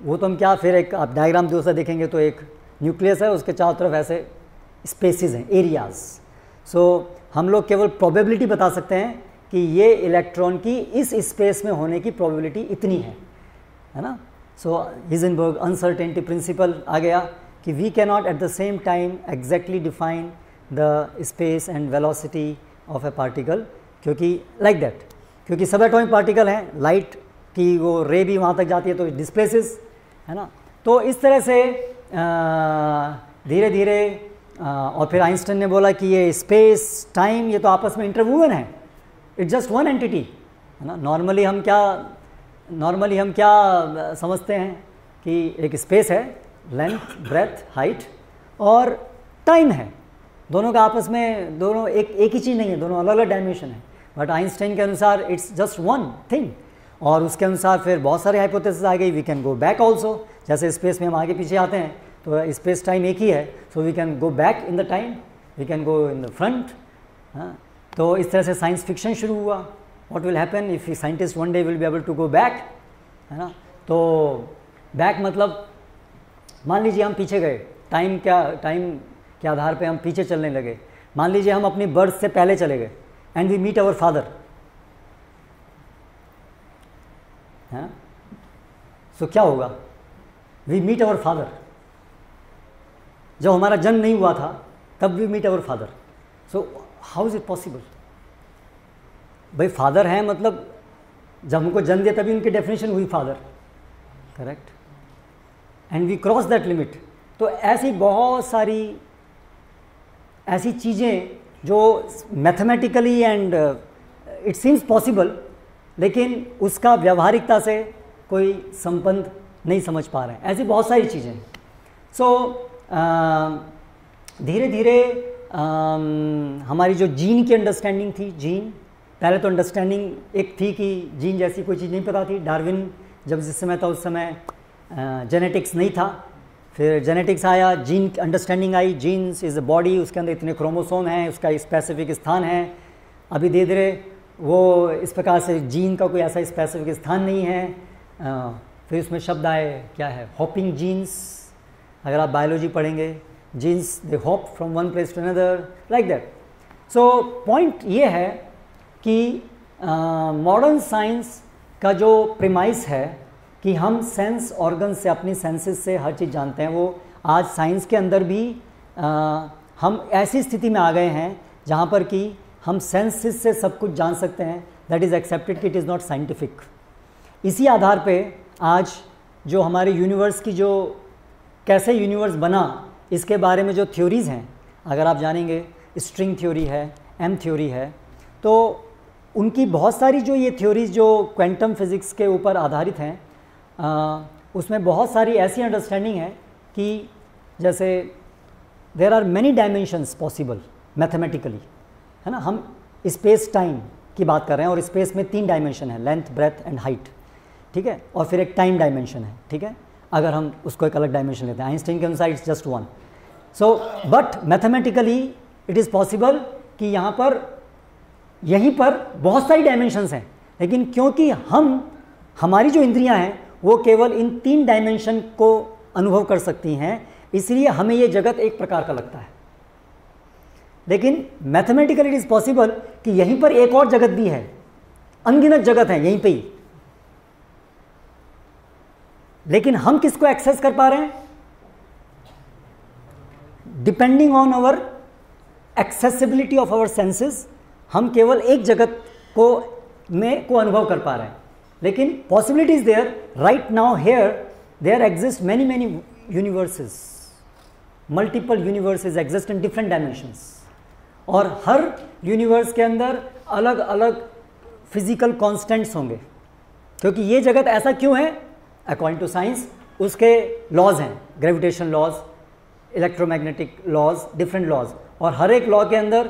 वो तो हम क्या फिर एक आप डायग्राम सा देखेंगे तो एक न्यूक्लियस है उसके चारों तरफ़ ऐसे स्पेसिस हैं एरियाज़ सो so, हम लोग केवल प्रोबेबिलिटी बता सकते हैं कि ये इलेक्ट्रॉन की इस स्पेस में होने की प्रोबेबिलिटी इतनी है। है ना? सो हिजनबर्ग अनसर्टेनिटी प्रिंसिपल आ गया कि we cannot at the same time exactly define the space and velocity of a particle क्योंकि लाइक like दैट क्योंकि सब एटॉमिक पार्टिकल हैं लाइट की वो रे भी वहाँ तक जाती है तो डिस्प्लेसेस है ना? तो इस तरह से धीरे धीरे और फिर आइंस्टाइन ने बोला कि ये स्पेस टाइम ये तो आपस में इंटरव्यूवन है। इट्स जस्ट वन एंटिटी है ना? नॉर्मली हम क्या नॉर्मली हम क्या समझते हैं कि एक स्पेस है लेंथ ब्रेथ हाइट और टाइम है। दोनों का आपस में दोनों एक एक ही चीज़ नहीं है, दोनों अलग अलग डायमेंशन है। बट आइंस्टाइन के अनुसार इट्स जस्ट वन थिंग और उसके अनुसार फिर बहुत सारे हाइपोथेसिस आ गई we can go back also जैसे स्पेस में हम आगे पीछे आते हैं तो स्पेस टाइम एक ही है so we can go back in the time we can go in the front तो इस तरह से साइंस फिक्शन शुरू हुआ। What will happen if scientist one day will be able to go back है ना? तो बैक मतलब मान लीजिए हम पीछे गए टाइम क्या टाइम के आधार पे हम पीछे चलने लगे। मान लीजिए हम अपनी बर्थ से पहले चले गए and we meet our father है? सो क्या होगा? वी मीट अवर फादर जब हमारा जन्म नहीं हुआ था, तब we meet our father so how is it possible भाई फादर हैं मतलब जब हमको जन्म दिया तभी उनकी डेफिनेशन हुई father correct and we cross that limit तो ऐसी बहुत सारी ऐसी चीज़ें जो mathematically and it seems possible लेकिन उसका व्यवहारिकता से कोई संबंध नहीं समझ पा रहे हैं। ऐसी बहुत सारी चीज़ें सो so, धीरे धीरे हमारी जो जीन की अंडरस्टैंडिंग थी जीन पहले तो अंडरस्टैंडिंग एक थी कि जीन जैसी कोई चीज़ नहीं पता थी। डार्विन जब जिस समय था उस समय जेनेटिक्स नहीं था। फिर जेनेटिक्स आया जीन अंडरस्टैंडिंग आई जीन्स इज़ अ बॉडी उसके अंदर इतने क्रोमोसोम हैं उसका स्पेसिफिक स्थान है। अभी धीरे धीरे वो इस प्रकार से जीन का कोई ऐसा स्पेसिफिक स्थान नहीं है। आ, फिर उसमें शब्द आए क्या है? हॉपिंग जीन्स अगर आप बायोलॉजी पढ़ेंगे genes they hop from one place to another like that so point ये है कि मॉडर्न uh, साइंस का जो प्रिमाइस है कि हम सेंस ऑर्गन से अपनी सेंसेस से हर चीज़ जानते हैं। वो आज साइंस के अंदर भी आ, हम ऐसी स्थिति में आ गए हैं जहाँ पर कि हम सेंसेस से सब कुछ जान सकते हैं। दैट इज़ एक्सेप्टेड कि इट इज़ नॉट साइंटिफिक इसी आधार पे आज जो हमारे यूनिवर्स की जो कैसे यूनिवर्स बना इसके बारे में जो थ्योरीज़ हैं अगर आप जानेंगे स्ट्रिंग थ्योरी है एम थ्योरी है तो उनकी बहुत सारी जो ये थ्योरीज जो क्वांटम फिज़िक्स के ऊपर आधारित हैं उसमें बहुत सारी ऐसी अंडरस्टैंडिंग है कि जैसे there are many dimensions possible mathematically है ना? हम स्पेस टाइम की बात कर रहे हैं और स्पेस में तीन डायमेंशन है लेंथ ब्रेथ एंड हाइट ठीक है? और फिर एक टाइम डायमेंशन है, ठीक है? अगर हम उसको एक अलग डायमेंशन लेते हैं आइंस्टीन के अनुसार it's just one so but mathematically it is possible कि यहाँ पर, यहीं पर बहुत सारी डायमेंशंस हैं, लेकिन क्योंकि हम, हमारी जो इंद्रियाँ हैं वो केवल इन तीन डायमेंशन को अनुभव कर सकती हैं, इसलिए हमें ये जगत एक प्रकार का लगता है। लेकिन मैथमेटिकली इट इज़ पॉसिबल कि यहीं पर एक और जगत भी है, अनगिनत जगत है यहीं पे ही। लेकिन हम किसको एक्सेस कर पा रहे हैं? Depending on our accessibility of our senses हम केवल एक जगत को में को अनुभव कर पा रहे हैं। लेकिन possibility is there right now here there exist many many universes multiple universes exist in different dimensions और हर यूनिवर्स के अंदर अलग अलग फ़िज़िकल कॉन्स्टेंट्स होंगे। क्योंकि ये जगत ऐसा क्यों है? अकॉर्डिंग टू साइंस उसके लॉज हैं। Gravitation laws electromagnetic laws different laws और हर एक लॉ के अंदर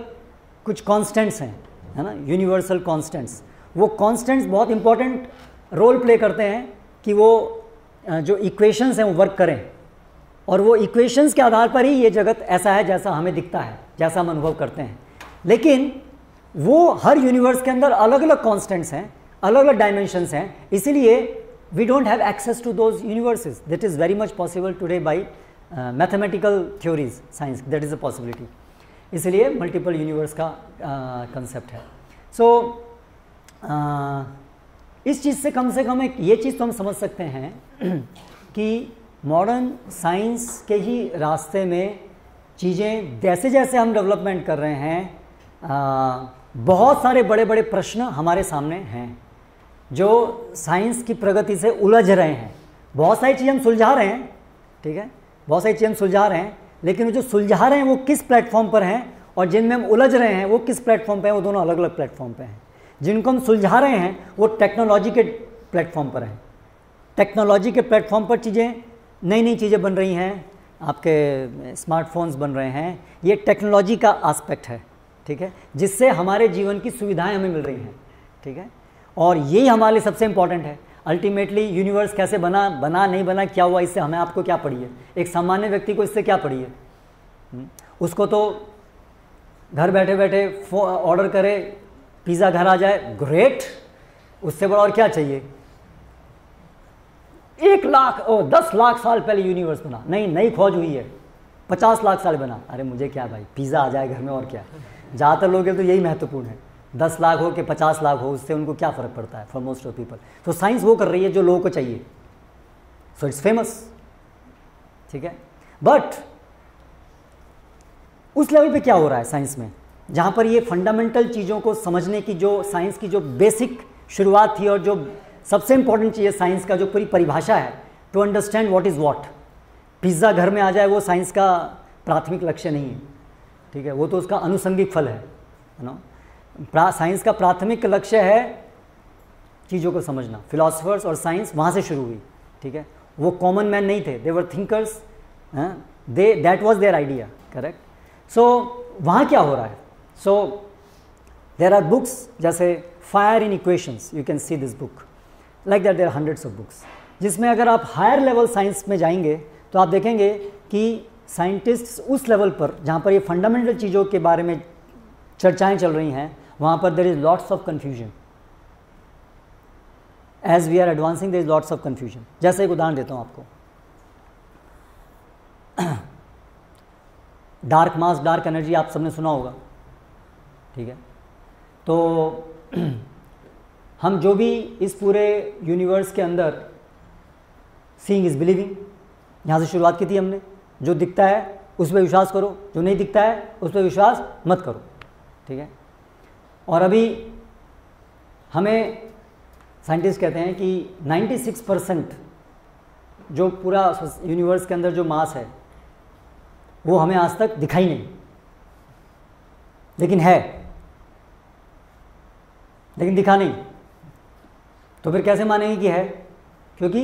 कुछ कॉन्स्टेंट्स हैं, है ना? यूनिवर्सल कॉन्स्टेंट्स वो कॉन्स्टेंट्स बहुत इंपॉर्टेंट रोल प्ले करते हैं कि वो जो इक्वेशंस हैं वो वर्क करें। और वो इक्वेशंस के आधार पर ही ये जगत ऐसा है जैसा हमें दिखता है जैसा हम अनुभव करते हैं। लेकिन वो हर यूनिवर्स के अंदर अलग अलग कॉन्स्टेंट्स हैं अलग अलग डायमेंशंस हैं इसीलिए we don't have access to those universes that is very much possible today by mathematical theories science that is a possibility इसलिए मल्टीपल यूनिवर्स का कंसेप्ट uh, है। सो so, इस चीज़ से कम से कम एक ये चीज़ तो हम समझ सकते हैं [clears throat] कि मॉडर्न साइंस के ही रास्ते में चीज़ें जैसे जैसे हम डेवलपमेंट कर रहे हैं आ, बहुत सारे बड़े बड़े प्रश्न हमारे सामने हैं जो साइंस की प्रगति से उलझ रहे हैं। बहुत सारी चीज़ें हम सुलझा रहे हैं ठीक है? बहुत सारी चीज़ें हम सुलझा रहे हैं लेकिन जो सुलझा रहे हैं वो किस प्लेटफॉर्म पर हैं और जिनमें हम उलझ रहे हैं वो किस प्लेटफॉर्म पर हैं वो दोनों अलग अलग प्लेटफॉर्म पर हैं। जिनको हम सुलझा रहे हैं वो टेक्नोलॉजी के प्लेटफॉर्म पर हैं। टेक्नोलॉजी के प्लेटफॉर्म पर चीज़ें नई नई चीज़ें बन रही हैं आपके स्मार्टफोन्स बन रहे हैं ये टेक्नोलॉजी का आस्पेक्ट है ठीक है? जिससे हमारे जीवन की सुविधाएँ हमें मिल रही हैं ठीक है? और यही हमारे लिए सबसे इंपॉर्टेंट है। अल्टीमेटली यूनिवर्स कैसे बना बना नहीं बना क्या हुआ इससे हमें आपको क्या पड़ी है? एक सामान्य व्यक्ति को इससे क्या पड़ी है? हम्म, उसको तो घर बैठे बैठे ऑर्डर करे पिज़्ज़ा घर आ जाए ग्रेट उससे बड़ा और क्या चाहिए? एक लाख, ओ, दस लाख साल पहले यूनिवर्स बना। नहीं, नई खोज हुई है। पचास लाख साल बना। अरे, मुझे क्या भाई? पिज़्ज़ा आ जाए घर में और क्या? ज़्यादातर लोग तो यही महत्वपूर्ण है। दस लाख हो कि पचास लाख हो, उससे उनको क्या फ़र्क पड़ता है फॉर मोस्ट ऑफ़ पीपल तो साइंस वो कर रही है जो लोगों को चाहिए। सो इट्स फ़ेमस ठीक है? बट उस लेवल पे क्या हो रहा है साइंस में? जहाँ पर ये फंडामेंटल चीज़ों को समझने की जो साइंस की जो बेसिक शुरुआत थी और जो सबसे इंपॉर्टेंट चीज़ है साइंस का, जो पूरी परिभाषा है to understand what is what pizza घर में आ जाए वो साइंस का प्राथमिक लक्ष्य नहीं है। ठीक है? वो तो उसका अनुसंगिक फल है नो साइंस का प्राथमिक लक्ष्य है चीज़ों को समझना। फिलोसफर्स और साइंस वहाँ से शुरू हुई, ठीक है? वो कॉमन मैन नहीं थे। They were thinkers they that was their idea correct so वहाँ क्या हो रहा है? सो देर आर बुक्स जैसे fire in equations you can see this book like that there hundreds of books जिसमें अगर आप हायर लेवल साइंस में जाएँगे तो आप देखेंगे कि साइंटिस्ट उस लेवल पर, जहाँ पर ये फंडामेंटल चीज़ों के बारे में चर्चाएँ चल रही हैं, वहाँ पर there is lots of confusion as we are advancing there is lots of confusion जैसे एक उदाहरण देता हूँ आपको। डार्क मास डार्क एनर्जी आप सबने सुना होगा। ठीक है? तो [clears throat] हम जो भी इस पूरे यूनिवर्स के अंदर सीइंग इज़ बिलीविंग यहाँ से शुरुआत की थी हमने। जो दिखता है, उस पर विश्वास करो। जो नहीं दिखता है, उस पर विश्वास मत करो। ठीक है? और अभी हमें साइंटिस्ट कहते हैं कि 96 परसेंट जो पूरा यूनिवर्स के अंदर जो मास है, वो हमें आज तक दिखाई नहीं। लेकिन है। लेकिन दिखा नहीं। तो फिर कैसे मानेंगे कि है? क्योंकि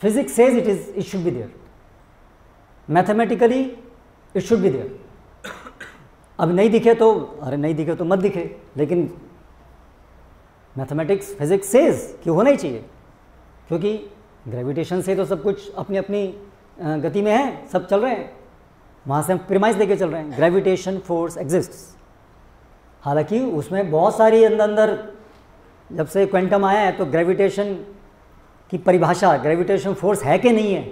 physics says it is it should be there mathematically it should be there अब नहीं दिखे तो अरे नहीं दिखे तो मत दिखे। लेकिन मैथमेटिक्स फिजिक्स सेज कि होना ही चाहिए। क्योंकि ग्रेविटेशन से तो सब कुछ अपनी अपनी गति में है, सब चल रहे हैं। वहाँ से हम प्रिमाइज लेके चल रहे हैं। ग्रेविटेशन फोर्स एग्जिस्ट हालाँकि उसमें बहुत सारी अंदर अंदर जब से क्वांटम आया है तो ग्रेविटेशन की परिभाषा ग्रेविटेशन फोर्स है कि नहीं है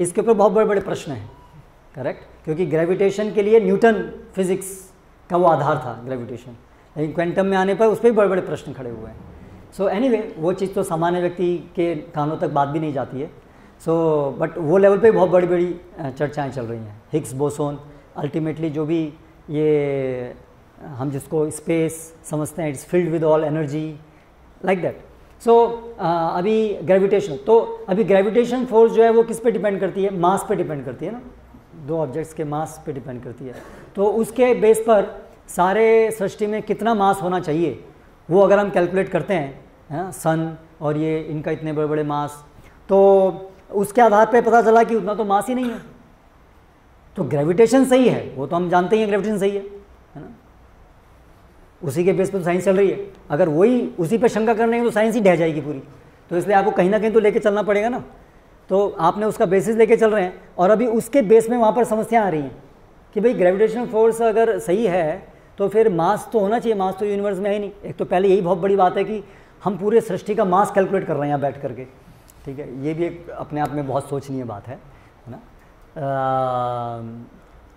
इसके ऊपर बहुत बड़े बड़े प्रश्न हैं। करेक्ट क्योंकि ग्रेविटेशन के लिए न्यूटन फिजिक्स का वो आधार था ग्रेविटेशन लेकिन क्वांटम में आने पर उस पर भी बड़े बड़े प्रश्न खड़े हुए हैं। सो एनी anyway, वो चीज़ तो सामान्य व्यक्ति के कानों तक बात भी नहीं जाती है। सो so, बट वो लेवल पे बहुत बड़ी बड़ी चर्चाएँ चल रही हैं। हिग्स बोसोन अल्टीमेटली जो भी ये हम जिसको स्पेस समझते हैं it's filled with all energy like that so अभी ग्रेविटेशन तो अभी ग्रेविटेशन फोर्स जो है वो किस पे डिपेंड करती है? मास पे डिपेंड करती है ना? दो ऑब्जेक्ट्स के मास पे डिपेंड करती है। तो उसके बेस पर सारे सृष्टि में कितना मास होना चाहिए, वो अगर हम कैलकुलेट करते हैं सन और ये, इनका इतने बड़े बड़े मास तो उसके आधार पे पता चला कि उतना तो मास ही नहीं है। तो ग्रेविटेशन सही है, वो तो हम जानते ही हैं ग्रेविटेशन सही है। उसी के बेस पर साइंस चल रही है। अगर वही उसी पे शंका करने तो साइंस ही ढह जाएगी पूरी। तो इसलिए आपको कहीं ना कहीं तो लेके चलना पड़ेगा ना। तो आपने उसका बेसिस लेके चल रहे हैं और अभी उसके बेस में वहाँ पर समस्या आ रही हैं कि भाई ग्रेविटेशन फोर्स अगर सही है तो फिर मास तो होना चाहिए मास तो यूनिवर्स में है ही नहीं। एक तो पहले यही बहुत बड़ी बात है कि हम पूरे सृष्टि का मास कैलकुलेट कर रहे हैं यहाँ बैठ करके। ठीक है? ये भी एक अपने आप में बहुत सोचनीय बात है है ना?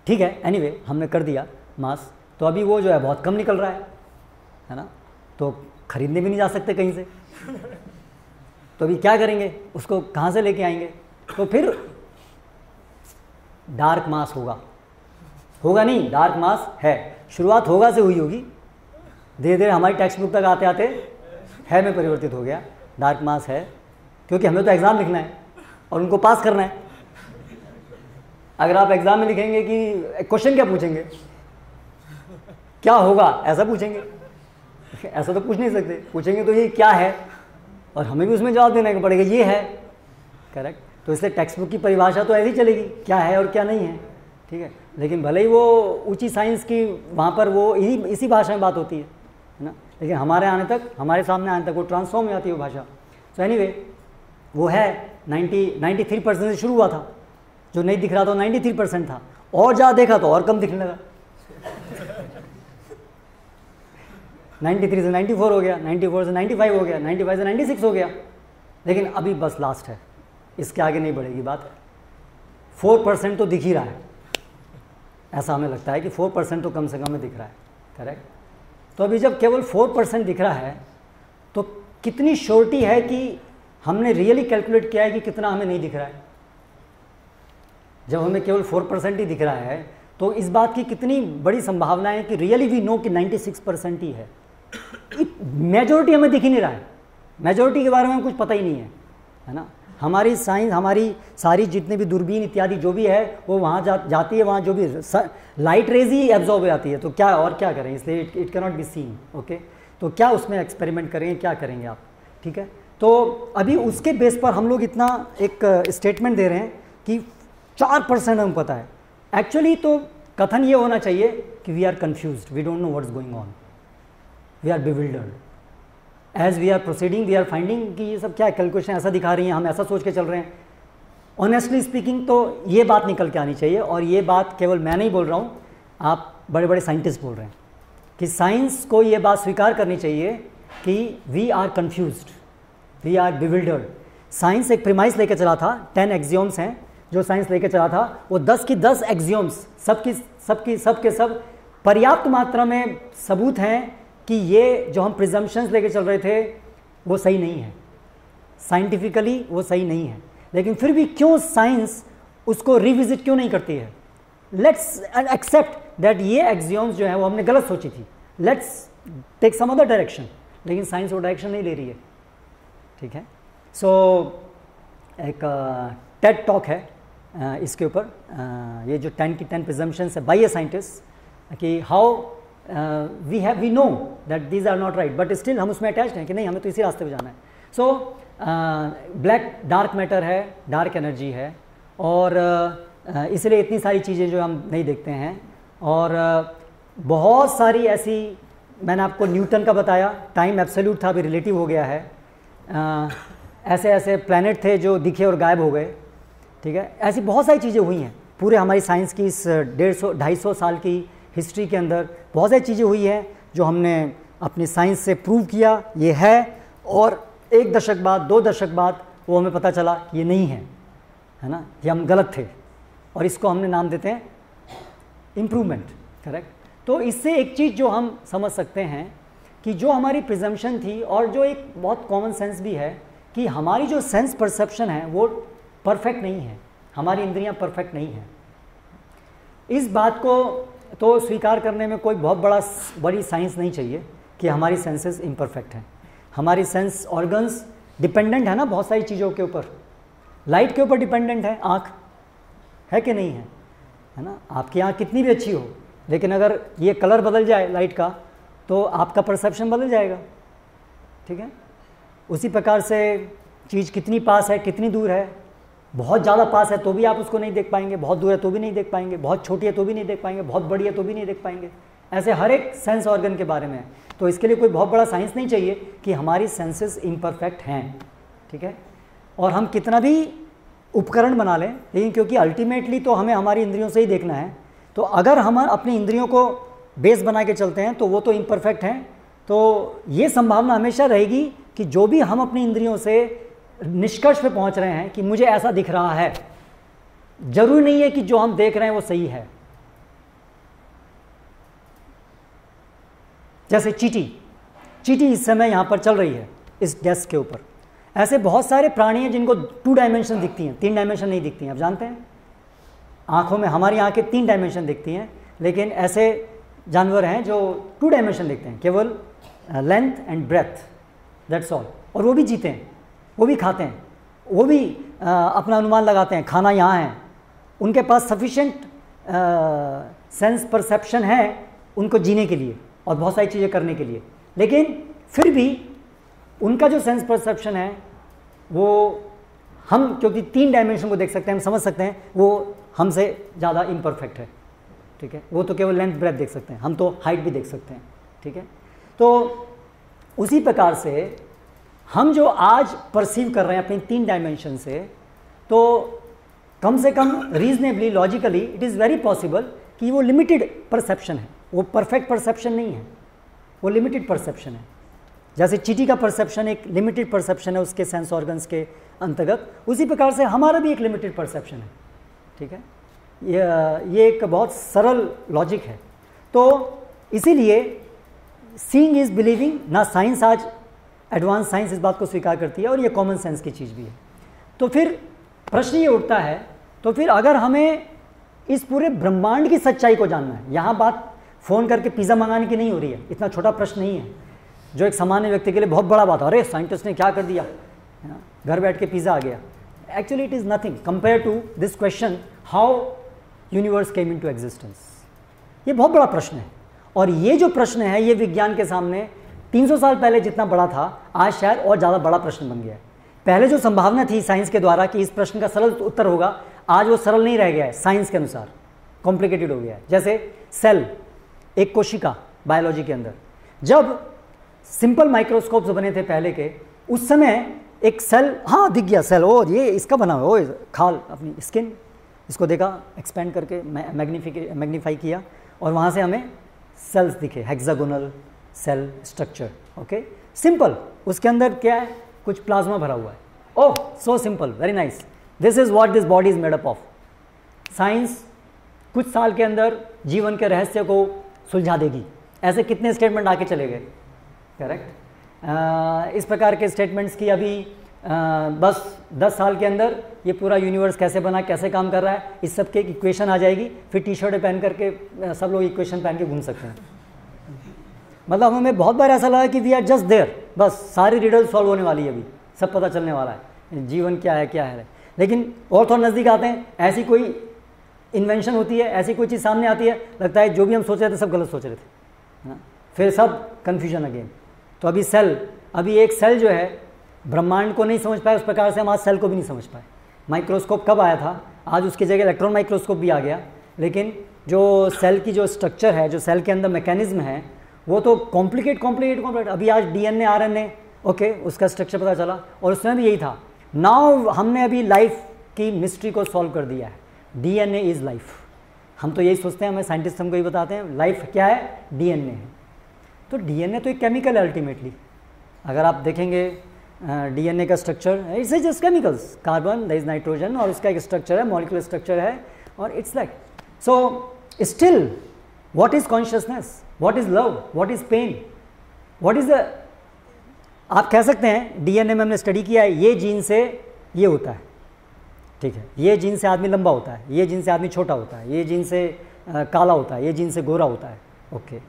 ठीक है एनीवे anyway, हमने कर दिया मास तो अभी वो जो है बहुत कम निकल रहा है। है ना? तो खरीदने भी नहीं जा सकते कहीं से। तो अभी क्या करेंगे? उसको कहाँ से लेके आएँगे? तो फिर डार्क मास होगा। होगा नहीं डार्क मास है। शुरुआत होगा से हुई होगी। धीरे धीरे हमारी टेक्स्ट बुक तक आते आते है में परिवर्तित हो गया। डार्क मास है, क्योंकि हमें तो एग्ज़ाम लिखना है और उनको पास करना है। अगर आप एग्ज़ाम में लिखेंगे कि क्वेश्चन क्या पूछेंगे? क्या होगा? ऐसा पूछेंगे। [laughs] ऐसा तो पूछ नहीं सकते। पूछेंगे तो ये क्या है? और हमें भी उसमें जवाब देना पड़ेगा, ये है। करेक्ट तो इसलिए टेक्स्ट बुक की परिभाषा तो ऐसी चलेगी, क्या है और क्या नहीं है। ठीक है? लेकिन भले ही वो ऊँची साइंस की वहाँ पर वो इसी इसी भाषा में बात होती है ना? लेकिन हमारे आने तक, हमारे सामने आने तक वो ट्रांसफॉर्म हो जाती है वो भाषा। सो एनी वो है 90 93 परसेंट से शुरू हुआ था। जो नहीं दिख रहा था 93 परसेंट था। और ज़्यादा देखा तो और कम दिखने लगा। 93 से 94 हो गया 94 से 95 हो गया 95 से 96 हो गया। लेकिन अभी बस लास्ट है। इसके आगे नहीं बढ़ेगी बात। फोर परसेंट तो दिख ही रहा है। ऐसा हमें लगता है कि फोर परसेंट तो कम से कम में दिख रहा है। करेक्ट तो अभी जब केवल फोर परसेंट दिख रहा है तो कितनी श्योरिटी है कि हमने रियली कैलकुलेट किया है कि कितना हमें नहीं दिख रहा है? जब हमें केवल फोर परसेंट ही दिख रहा है तो इस बात की कितनी बड़ी संभावना है कि रियली वी नो कि 96 परसेंट ही है। मेजोरिटी हमें दिख ही नहीं रहा है। मेजोरिटी के बारे में कुछ पता ही नहीं है है ना? हमारी साइंस हमारी सारी जितने भी दूरबीन इत्यादि जो भी है वो वहाँ जा, जाती है वहाँ जो भी लाइट रेज ही एब्जॉर्ब हो जाती है। तो क्या और क्या करें? इसलिए it it cannot be seen okay तो क्या उसमें एक्सपेरिमेंट करेंगे क्या करेंगे आप? ठीक है? तो अभी उसके बेस पर हम लोग इतना एक स्टेटमेंट दे रहे हैं कि चार परसेंट हमें पता है। एक्चुअली तो कथन ये होना चाहिए कि we are confuse we don't know what's going on we are bewildered as we are proceeding we are finding कि ये सब क्या कैलकुलेशन ऐसा दिखा रही हैं, हम ऐसा सोच के चल रहे हैं। ऑनेस्टली स्पीकिंग तो ये बात निकल के आनी चाहिए और ये बात केवल मैं नहीं बोल रहा हूँ, आप बड़े बड़े साइंटिस्ट बोल रहे हैं कि साइंस को ये बात स्वीकार करनी चाहिए कि we are confuse we are bewildered science एक प्रिमाइस लेकर चला था टेन एक्जियोम्स हैं, जो साइंस लेकर चला था, वो दस की दस एक्जियोम्स सबकी सबकी सब के सब पर्याप्त मात्रा में सबूत हैं कि ये जो हम प्रिजम्पन्स लेके चल रहे थे वो सही नहीं है। साइंटिफिकली वो सही नहीं है। लेकिन फिर भी क्यों साइंस उसको रिविजिट क्यों नहीं करती है? लेट्स एक्सेप्ट दैट ये एक्जियोम्स जो है वो हमने गलत सोची थी। Let's take some other direction लेकिन साइंस वो डायरेक्शन नहीं ले रही है। ठीक है? सो so, एक टेट uh, टॉक है uh, इसके ऊपर। uh, ये जो टेन की टेन प्रिजम्पन्स है बाई ए साइंटिस्ट कि how we have we know that these are not right but still हम उसमें अटैच हैं कि नहीं हमें तो इसी रास्ते पर जाना है। सो ब्लैक डार्क मैटर है डार्क एनर्जी है और uh, इसलिए इतनी सारी चीज़ें जो हम नहीं देखते हैं और uh, बहुत सारी ऐसी मैंने आपको न्यूटन का बताया टाइम एब्सोल्यूट था अभी रिलेटिव हो गया है। Uh, ऐसे ऐसे प्लानट थे जो दिखे और गायब हो गए ठीक है? ऐसी बहुत सारी चीज़ें हुई हैं पूरे हमारी साइंस की इस डेढ़ सौ ढाई सौ साल की हिस्ट्री के अंदर बहुत सारी चीज़ें हुई हैं जो हमने अपनी साइंस से प्रूव किया, ये है। और एक दशक बाद, दो दशक बाद वो हमें पता चला कि ये नहीं है है ना? ये हम गलत थे। और इसको हमने नाम देते हैं इम्प्रूवमेंट करेक्ट तो इससे एक चीज़ जो हम समझ सकते हैं कि जो हमारी प्रिजम्पशन थी और जो एक बहुत कॉमन सेंस भी है कि हमारी जो सेंस परसेप्शन है, वो परफेक्ट नहीं है। हमारी इंद्रियाँ परफेक्ट नहीं हैं। इस बात को तो स्वीकार करने में कोई बहुत बड़ा बड़ी साइंस नहीं चाहिए कि हमारी सेंसेस इम्परफेक्ट हैं। हमारी सेंस ऑर्गन्स डिपेंडेंट है ना बहुत सारी चीज़ों के ऊपर। लाइट के ऊपर डिपेंडेंट है, आँख। है कि नहीं है? है ना? आपकी आँख कितनी भी अच्छी हो, लेकिन अगर ये कलर बदल जाए लाइट का तो आपका परसेप्शन बदल जाएगा। ठीक है? उसी प्रकार से चीज़ कितनी पास है, कितनी दूर है बहुत ज़्यादा पास है तो भी आप उसको नहीं देख पाएँगे, बहुत दूर है तो भी नहीं देख पाएँगे, बहुत छोटी है तो भी नहीं देख पाएँगे, बहुत बड़ी है तो भी नहीं देख पाएँगे। ऐसे हर एक सेंस ऑर्गन के बारे में तो इसके लिए कोई बहुत बड़ा साइंस नहीं चाहिए कि हमारी सेंसेस इम्परफेक्ट हैं, ठीक है? और हम कितना भी उपकरण बना लें, लेकिन क्योंकि अल्टीमेटली तो हमें हमारी इंद्रियों से ही देखना है तो अगर हम अपनी इंद्रियों को बेस बना के चलते हैं तो वो तो इम्परफेक्ट हैं। तो ये संभावना हमेशा रहेगी कि जो भी हम अपनी इंद्रियों से निष्कर्ष पे पहुँच रहे हैं कि मुझे ऐसा दिख रहा है। ज़रूरी नहीं है कि जो हम देख रहे हैं वो सही है। जैसे चीटी। चीटी इस समय यहाँ पर चल रही है, इस डेस्क के ऊपर। ऐसे बहुत सारे प्राणी हैं जिनको टू डायमेंशन दिखती हैं, तीन डायमेंशन नहीं दिखती हैं। आप जानते हैं? आँखों में हमारी आँखें तीन डायमेंशन दिखती हैं, लेकिन ऐसे जानवर हैं जो टू डायमेंशन दिखते हैं, केवल length and breadth that's all और वो भी जीते हैं। वो भी खाते हैं। वो भी आ, अपना अनुमान लगाते हैं खाना यहाँ है। उनके पास सफिशेंट सेंस परसेप्शन है उनको जीने के लिए और बहुत सारी चीज़ें करने के लिए। लेकिन फिर भी उनका जो सेंस परसेप्शन है वो हम क्योंकि तीन डायमेंशन को देख सकते हैं हम समझ सकते हैं वो हमसे ज़्यादा इम्परफेक्ट है। ठीक है? वो तो केवल लेंथ ब्रेथ देख सकते हैं हम तो हाइट भी देख सकते हैं। ठीक है? तो उसी प्रकार से हम जो आज परसीव कर रहे हैं अपनी तीन डायमेंशन से तो कम से कम reasonably logically it is very possible कि वो लिमिटेड परसेप्शन है। वो परफेक्ट परसेप्शन नहीं है। वो लिमिटेड परसेप्शन है। जैसे चीटी का परसेप्शन एक लिमिटेड परसेप्शन है उसके सेंस ऑर्गन्स के अंतर्गत, उसी प्रकार से हमारा भी एक लिमिटेड परसेप्शन है। ठीक है? ये ये एक बहुत सरल लॉजिक है। तो इसीलिए सीइंग इज़ बिलीविंग ना साइंस आज एडवांस साइंस इस बात को स्वीकार करती है और ये कॉमन सेंस की चीज़ भी है। तो फिर प्रश्न ये उठता है तो फिर अगर हमें इस पूरे ब्रह्मांड की सच्चाई को जानना है, यहाँ बात फ़ोन करके पिज़्ज़ा मंगाने की नहीं हो रही है, इतना छोटा प्रश्न नहीं है, जो एक सामान्य व्यक्ति के लिए बहुत बड़ा बात है, अरे साइंटिस्ट ने क्या कर दिया घर बैठ के पिज़्ज़ा आ गया। Actually it is nothing compare to this question how universe came into existence ये बहुत बड़ा प्रश्न है, और ये जो प्रश्न है, ये विज्ञान के सामने 300 साल पहले जितना बड़ा था, आज शायद और ज़्यादा बड़ा प्रश्न बन गया है। पहले जो संभावना थी साइंस के द्वारा कि इस प्रश्न का सरल उत्तर होगा, आज वो सरल नहीं रह गया है, साइंस के अनुसार। कॉम्प्लिकेटेड हो गया है। जैसे सेल, एक कोशिका बायोलॉजी के अंदर। जब सिंपल माइक्रोस्कोप्स बने थे पहले के, उस समय एक सेल हाँ दिख गया सेल ओ ये इसका बना हुआ खाल, अपनी स्किन, इसको देखा एक्सपेंड करके मैग्नीफिक, मैग्नीफाई किया, और वहाँ से हमें सेल्स दिखे hexagonal cell structure okay simple उसके अंदर क्या है? कुछ प्लाज्मा भरा हुआ है। ओह so simple very nice this is what this body is made up of science कुछ साल के अंदर जीवन के रहस्य को सुलझा देगी। ऐसे कितने स्टेटमेंट आके चले गए? करेक्ट इस प्रकार के स्टेटमेंट्स की अभी आ, बस 10 साल के अंदर ये पूरा यूनिवर्स कैसे बना कैसे काम कर रहा है इस सब के इक्वेशन आ जाएगी। फिर टी शर्ट पहन करके सब लोग इक्वेशन पहन के घूम सकते हैं। मतलब हमें बहुत बार ऐसा लगा कि वी आर जस्ट देयर बस, सारी रिडल सॉल्व होने वाली है अभी। सब पता चलने वाला है। जीवन क्या है क्या है? लेकिन और थोड़ा नज़दीक आते हैं। ऐसी कोई इन्वेंशन होती है, ऐसी कोई चीज़ सामने आती है, लगता है जो भी हम सोच रहे थे, सब गलत सोच रहे थे। ना? फिर सब कन्फ्यूज़न अगेन तो अभी सेल अभी एक सेल जो है, ब्रह्मांड को नहीं समझ पाए उस प्रकार से हम आज सेल को भी नहीं समझ पाए। माइक्रोस्कोप कब आया था? आज उसकी जगह इलेक्ट्रॉन माइक्रोस्कोप भी आ गया। लेकिन जो सेल की जो स्ट्रक्चर है, जो सेल के अंदर मैकेनिज्म है वो तो कॉम्प्लिकेट कॉम्प्लिकेट कॉम्प्लिकेट अभी आज डी एन ए ओके उसका स्ट्रक्चर पता चला। और उसमें भी यही था। नाउ हमने अभी लाइफ की मिस्ट्री को सॉल्व कर दिया है। D N A is life हम तो यही सोचते हैं, हमें साइंटिस्ट हमको यही बताते हैं लाइफ क्या है? डी एन ए है। तो डी एन ए तो एक केमिकल है अल्टीमेटली अगर आप देखेंगे डी एन ए का structure it's is just chemicals carbon the is nitrogen और उसका एक स्ट्रक्चर है मॉलिकुलर स्ट्रक्चर है, और it's like so still what is consciousness what is love what is pain what is the आप कह सकते हैं डीएनए में हमने स्टडी किया है ये जीन से ये होता है। ठीक है? ये जीन से आदमी लंबा होता है ये जीन से आदमी छोटा होता है ये जीन से आ, काला होता है ये जीन से गोरा होता है। ओके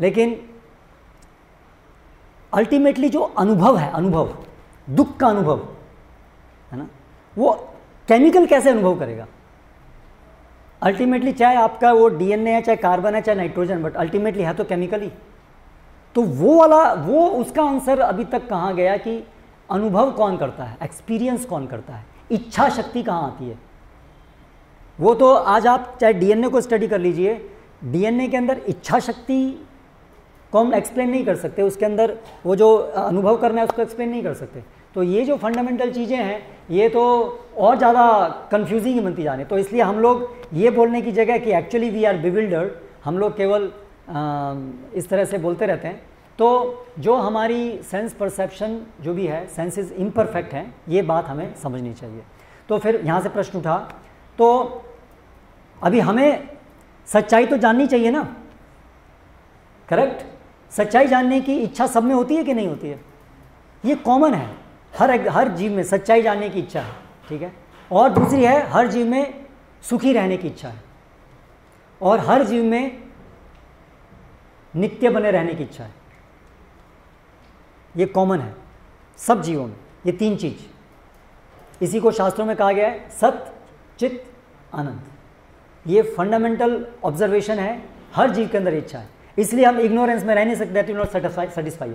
लेकिन अल्टीमेटली जो अनुभव है अनुभव दुख का अनुभव है ना? वो केमिकल कैसे अनुभव करेगा? अल्टीमेटली चाहे आपका वो डीएनए है, चाहे कार्बन है, चाहे नाइट्रोजन बट अल्टीमेटली है तो केमिकल तो वो वाला, वो उसका आंसर अभी तक कहाँ गया कि अनुभव कौन करता है? एक्सपीरियंस कौन करता है? इच्छा शक्ति कहाँ आती है? वो तो आज आप चाहे डीएनए को स्टडी कर लीजिए डीएनए के अंदर इच्छा शक्ति को हम एक्सप्लेन नहीं कर सकते, उसके अंदर वो जो अनुभव करना है उसको एक्सप्लेन नहीं कर सकते. तो ये जो फंडामेंटल चीज़ें हैं, ये तो और ज़्यादा कन्फ्यूजिंग ही बनती जाने तो इसलिए हम लोग ये बोलने की जगह कि एक्चुअली वी आर बिविल्डर्ड हम लोग केवल इस तरह से बोलते रहते हैं। तो जो हमारी सेंस परसेप्शन जो भी है सेंसेस इम्परफेक्ट हैं, ये बात हमें समझनी चाहिए। तो फिर यहाँ से प्रश्न उठा तो अभी हमें सच्चाई तो जाननी चाहिए ना? करेक्ट सच्चाई जानने की इच्छा सब में होती है कि नहीं होती है? ये कॉमन है। हर एक, हर जीव में सच्चाई जानने की इच्छा है, ठीक है? और दूसरी है, हर जीव में सुखी रहने की इच्छा है। और हर जीव में नित्य बने रहने की इच्छा है। ये कॉमन है, सब जीवों में, ये तीन चीज़। इसी को शास्त्रों में कहा गया है सत्य चित्त आनंद ये फंडामेंटल ऑब्जर्वेशन है, हर जीव के अंदर इच्छा है। इसलिए हम इग्नोरेंस में रह नहीं सकते नॉट सेटिस्फाई सेटिस्फाई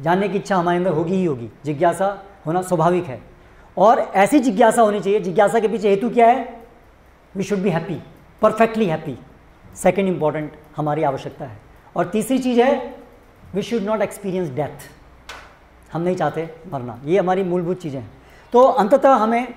जानने की इच्छा हमारे अंदर होगी ही होगी। जिज्ञासा होना स्वाभाविक है। और ऐसी जिज्ञासा होनी चाहिए, जिज्ञासा के पीछे हेतु क्या है? We should be happy perfectly happy second important हमारी आवश्यकता है। और तीसरी चीज़ है we should not experience death हम नहीं चाहते मरना। ये हमारी मूलभूत चीज़ें हैं। तो अंततः हमें,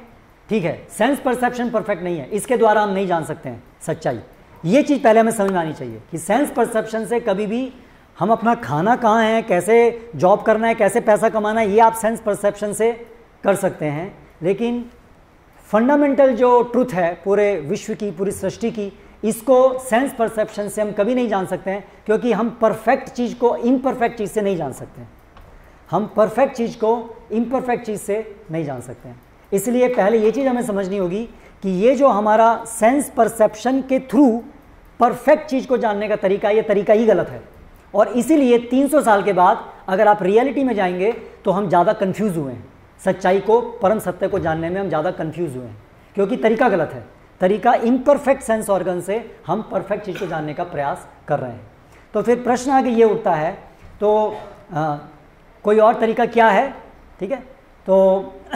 ठीक है सेंस परसेप्शन परफेक्ट नहीं है। इसके द्वारा हम नहीं जान सकते हैं। सच्चाई। ये चीज़ पहले हमें समझ में आनी चाहिए कि सेंस परसेप्शन से कभी भी हम अपना खाना कहाँ है, कैसे जॉब करना है, कैसे पैसा कमाना है, ये आप सेंस परसेप्शन से कर सकते हैं। लेकिन फंडामेंटल जो ट्रुथ है, पूरे विश्व की, पूरी सृष्टि की, इसको सेंस परसेप्शन से हम कभी नहीं जान सकते हैं, क्योंकि हम परफेक्ट चीज़ को इम्परफेक्ट चीज़ से नहीं जान सकते हैं। हम परफेक्ट चीज़ को इम्परफेक्ट चीज़ से नहीं जान सकते हैं। इसलिए पहले ये चीज़ हमें समझनी होगी कि ये जो हमारा सेंस परसेप्शन के थ्रू परफेक्ट चीज़ को जानने का तरीका, ये तरीका ही गलत है। और इसीलिए 300 साल के बाद अगर आप रियलिटी में जाएँगे तो हम ज़्यादा कन्फ्यूज़ हुए हैं। सच्चाई को परम सत्य को जानने में हम ज़्यादा कन्फ्यूज़ हुए हैं। क्योंकि तरीका गलत है। तरीका इम्परफेक्ट सेंस ऑर्गन से हम परफेक्ट चीज़ को जानने का प्रयास कर रहे हैं। तो फिर प्रश्न आगे ये उठता है तो आ, कोई और तरीका क्या है? ठीक है? तो [clears throat]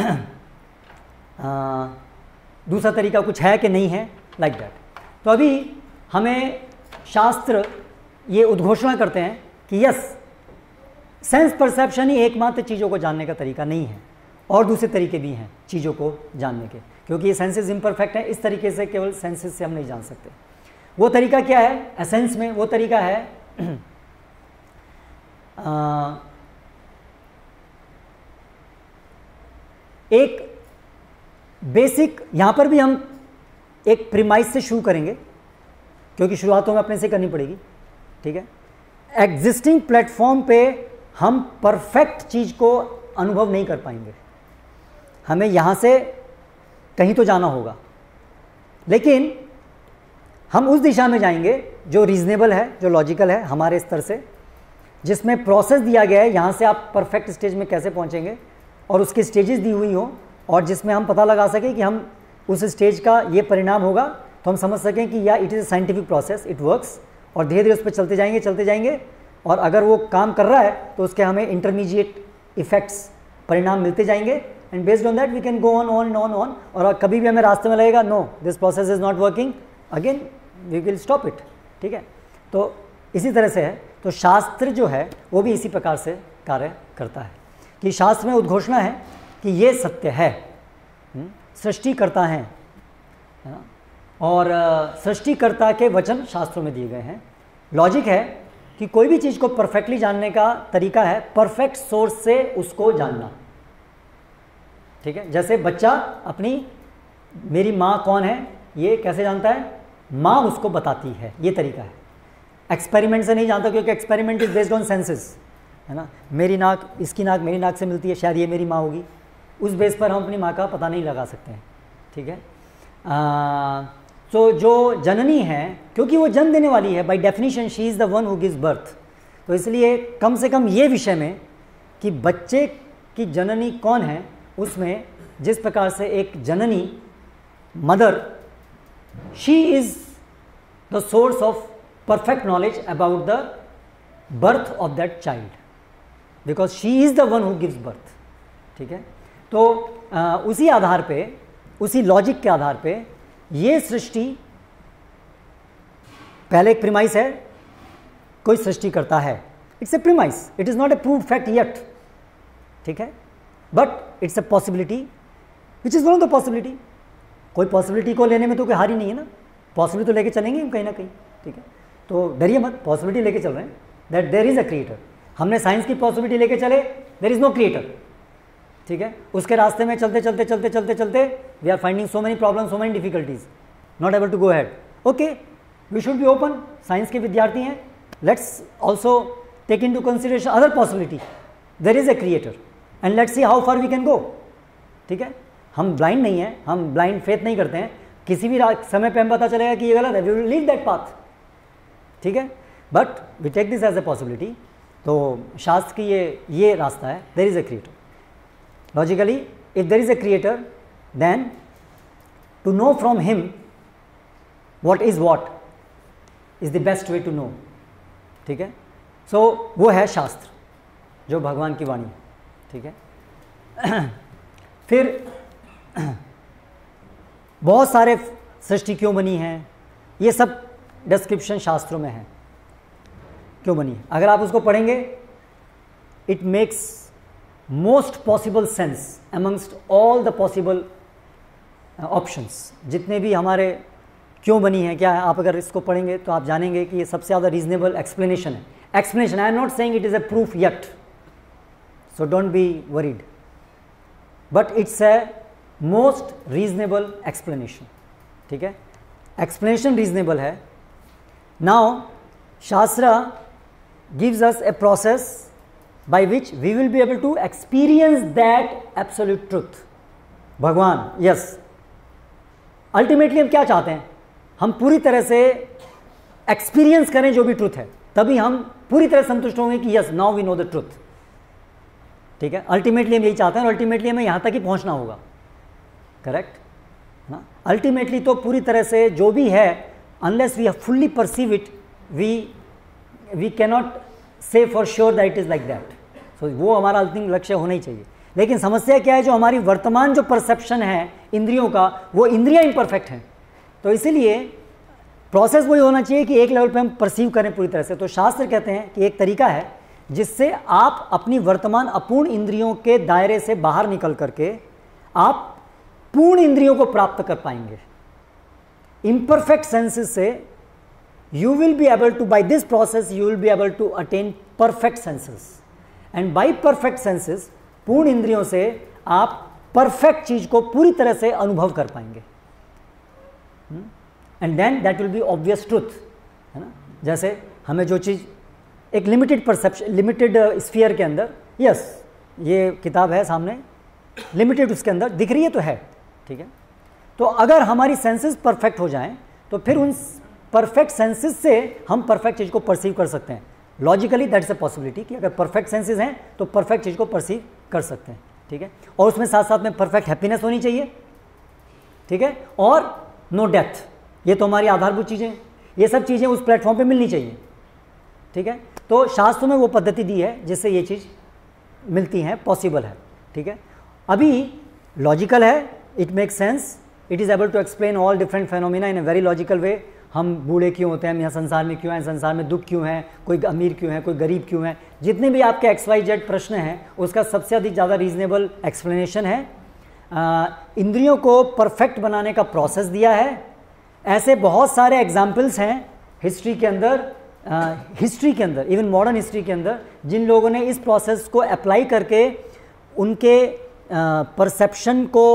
आ, दूसरा तरीका कुछ है कि नहीं है? लाइक like दैट तो अभी हमें शास्त्र ये उद्घोषणा करते हैं कि यस सेंस परसेप्शन ही एकमात्र चीज़ों को जानने का तरीका नहीं है और दूसरे तरीके भी हैं चीज़ों को जानने के क्योंकि ये सेंसेस इम्परफेक्ट है इस तरीके से केवल सेंसेस से हम नहीं जान सकते। वो तरीका क्या है? एसेंस में वो तरीका है [clears throat] आ, एक बेसिक यहाँ पर भी हम एक प्रीमाइज से शुरू करेंगे क्योंकि शुरुआत हमें अपने से करनी पड़ेगी। ठीक है? एग्जिस्टिंग प्लेटफॉर्म पे हम परफेक्ट चीज़ को अनुभव नहीं कर पाएँगे। हमें यहाँ से कहीं तो जाना होगा। लेकिन हम उस दिशा में जाएँगे जो रीजनेबल है, जो लॉजिकल है हमारे स्तर से, जिसमें प्रोसेस दिया गया है, यहाँ से आप परफेक्ट स्टेज में कैसे पहुँचेंगे और उसकी स्टेजेस दी हुई हो और जिसमें हम पता लगा सकें कि हम उस स्टेज का ये परिणाम होगा तो हम समझ सकें कि या it is a scientific process it works और धीरे धीरे उस पर चलते जाएँगे चलते जाएँगे। और अगर वो काम कर रहा है तो उसके हमें इंटरमीडिएट इफेक्ट्स परिणाम मिलते जाएँगे। And based on that we can go on on on on और कभी भी हमें रास्ते में लगेगा no this process is not working again we will stop it ठीक है? तो इसी तरह से है। तो शास्त्र जो है वो भी इसी प्रकार से कार्य करता है। कि शास्त्र में उद्घोषणा है कि ये सत्य है। हम्म, सृष्टि करता है? और सृष्टिकर्ता के वचन शास्त्रों में दिए गए हैं। लॉजिक है कि कोई भी चीज़ को परफेक्टली जानने का तरीका है, परफेक्ट सोर्स से उसको जानना। ठीक है? जैसे बच्चा अपनी, मेरी माँ कौन है, ये कैसे जानता है? माँ उसको बताती है, ये तरीका है। एक्सपेरिमेंट से नहीं जानता क्योंकि experiment is based on senses, है ना? मेरी नाक, इसकी नाक मेरी नाक से मिलती है, शायद ये मेरी माँ होगी। उस बेस पर हम अपनी माँ का पता नहीं लगा सकते हैं। ठीक है? तो जो जननी है क्योंकि वो जन्म देने वाली है by definition she is the one who gives birth तो इसलिए कम से कम ये विषय में कि बच्चे की जननी कौन है उसमें जिस प्रकार से एक जननी mother she is the source of perfect knowledge about the birth of that child because she is the one who gives birth ठीक है? तो आ, उसी आधार पे उसी लॉजिक के आधार पे ये सृष्टि, पहले एक प्रिमाइस है, कोई सृष्टि करता है। It's a premise it is not a prove fact yet ठीक है? But it's a possibility which is one of the possibility कोई पॉसिबिलिटी को लेने में तो कोई हारी नहीं है ना। पॉसिबिलिटी तो लेके चलेंगे हम कहीं ना कहीं। ठीक है? तो डरिए मत पॉसिबिलिटी लेके चल रहे हैं। That there is a creator हमने साइंस की पॉसिबिलिटी लेके चले देर इज़ नो क्रिएटर ठीक है? उसके रास्ते में चलते चलते चलते चलते चलते are finding so many problem so many difficulties not able to go had okay we should be open science के विद्यार्थी हैं let's also take into consideration other possibility there is a creator and let's see how far we can go ठीक है? हम blind नहीं हैं. हम blind faith नहीं करते हैं. किसी भी समय पे हम पता चलेगा कि ये गलत है. We will leave that path ठीक है? But we take this as a possibility तो शास्त्र की ये ये रास्ता है. There is a creator Logically, if there is a creator, then to know from him what is what is the best way to know. ठीक है? So so, वो है शास्त्र जो भगवान की वाणी ठीक है? [clears throat] फिर [clears throat] बहुत सारे सृष्टि क्यों बनी है? ये सब डिस्क्रिप्शन शास्त्रों में है। क्यों बनी? अगर आप उसको पढ़ेंगे it makes most possible sense amongst all the possible options जितने भी हमारे क्यों बनी है, क्या है आप अगर इसको पढ़ेंगे तो आप जानेंगे कि ये सबसे ज़्यादा रीजनेबल एक्सप्लेनेशन है। Explanation I am not saying it is a proof yet so don't be worried but it's a most reasonable explanation ठीक है? एक्सप्लेनेशन रीजनेबल है। Now shastra gives us a process by which we will be able to experience that absolute truth. भगवान yes ultimately हम क्या चाहते हैं? हम पूरी तरह से एक्सपीरियंस करें जो भी ट्रुथ है, तभी हम पूरी तरह संतुष्ट होंगे कि yes now we know the truth ठीक है? अल्टीमेटली हम यही चाहते हैं और अल्टीमेटली हमें यहाँ तक ही पहुँचना होगा। करेक्ट ना? अल्टीमेटली तो पूरी तरह से जो भी है unless we fully perceive it we we cannot say for sure that it is like that so वो हमारा अंतिम लक्ष्य होना ही चाहिए। लेकिन समस्या क्या है, जो हमारी वर्तमान जो परसेप्शन है इंद्रियों का, वो इंद्रियाँ इम्परफेक्ट हैं। तो इसीलिए प्रोसेस वही होना चाहिए कि एक लेवल पे हम परसीव करें पूरी तरह से। तो शास्त्र कहते हैं कि एक तरीका है, जिससे आप अपनी वर्तमान अपूर्ण इंद्रियों के दायरे से बाहर निकल करके आप पूर्ण इंद्रियों को प्राप्त कर पाएँगे। Imperfect senses से you will be able to, by this process, you will be able to attain perfect senses and by perfect senses पूर्ण इंद्रियों से आप परफेक्ट चीज़ को पूरी तरह से अनुभव कर पाएँगे। And then that will be obvious truth है ना? जैसे हमें जो चीज़ एक लिमिटेड परसेप्शन लिमिटेड स्फीयर के अंदर यस ये किताब है सामने लिमिटेड उसके अंदर दिख रही है तो है, ठीक है? तो अगर हमारी सेंसेस परफेक्ट हो जाएँ तो फिर उन परफेक्ट सेंसेस से हम परफेक्ट चीज़ को परसीव कर सकते हैं। लॉजिकली दैट्स अ पॉसिबिलिटी कि अगर परफेक्ट सेंसेस हैं तो परफेक्ट चीज़ को परसीव कर सकते हैं, ठीक है? और उसमें साथ साथ में परफेक्ट हैप्पीनेस होनी चाहिए, ठीक है? और नो डेथ ये तो हमारी आधारभूत चीज़ें ये सब चीज़ें उस प्लेटफॉर्म पे मिलनी चाहिए, ठीक है? तो शास्त्रों में वो पद्धति दी है जिससे ये चीज़ मिलती है पॉसिबल है, ठीक है? अभी लॉजिकल है it make sense it is able to explain all different phenomena in a very logical way हम बूढ़े क्यों होते हैं? हम यहाँ संसार में क्यों हैं? संसार में दुख क्यों है? कोई अमीर क्यों है? कोई गरीब क्यों है? जितने भी आपके एक्स वाई जेड प्रश्न हैं, उसका सबसे अधिक ज़्यादा रीजनेबल एक्सप्लेनेशन है। इंद्रियों को परफेक्ट बनाने का प्रोसेस दिया है। ऐसे बहुत सारे एग्जाम्पल्स हैं हिस्ट्री के अंदर हिस्ट्री के अंदर इवन मॉडर्न हिस्ट्री के अंदर, जिन लोगों ने इस प्रोसेस को अप्लाई करके उनके परसेप्शन को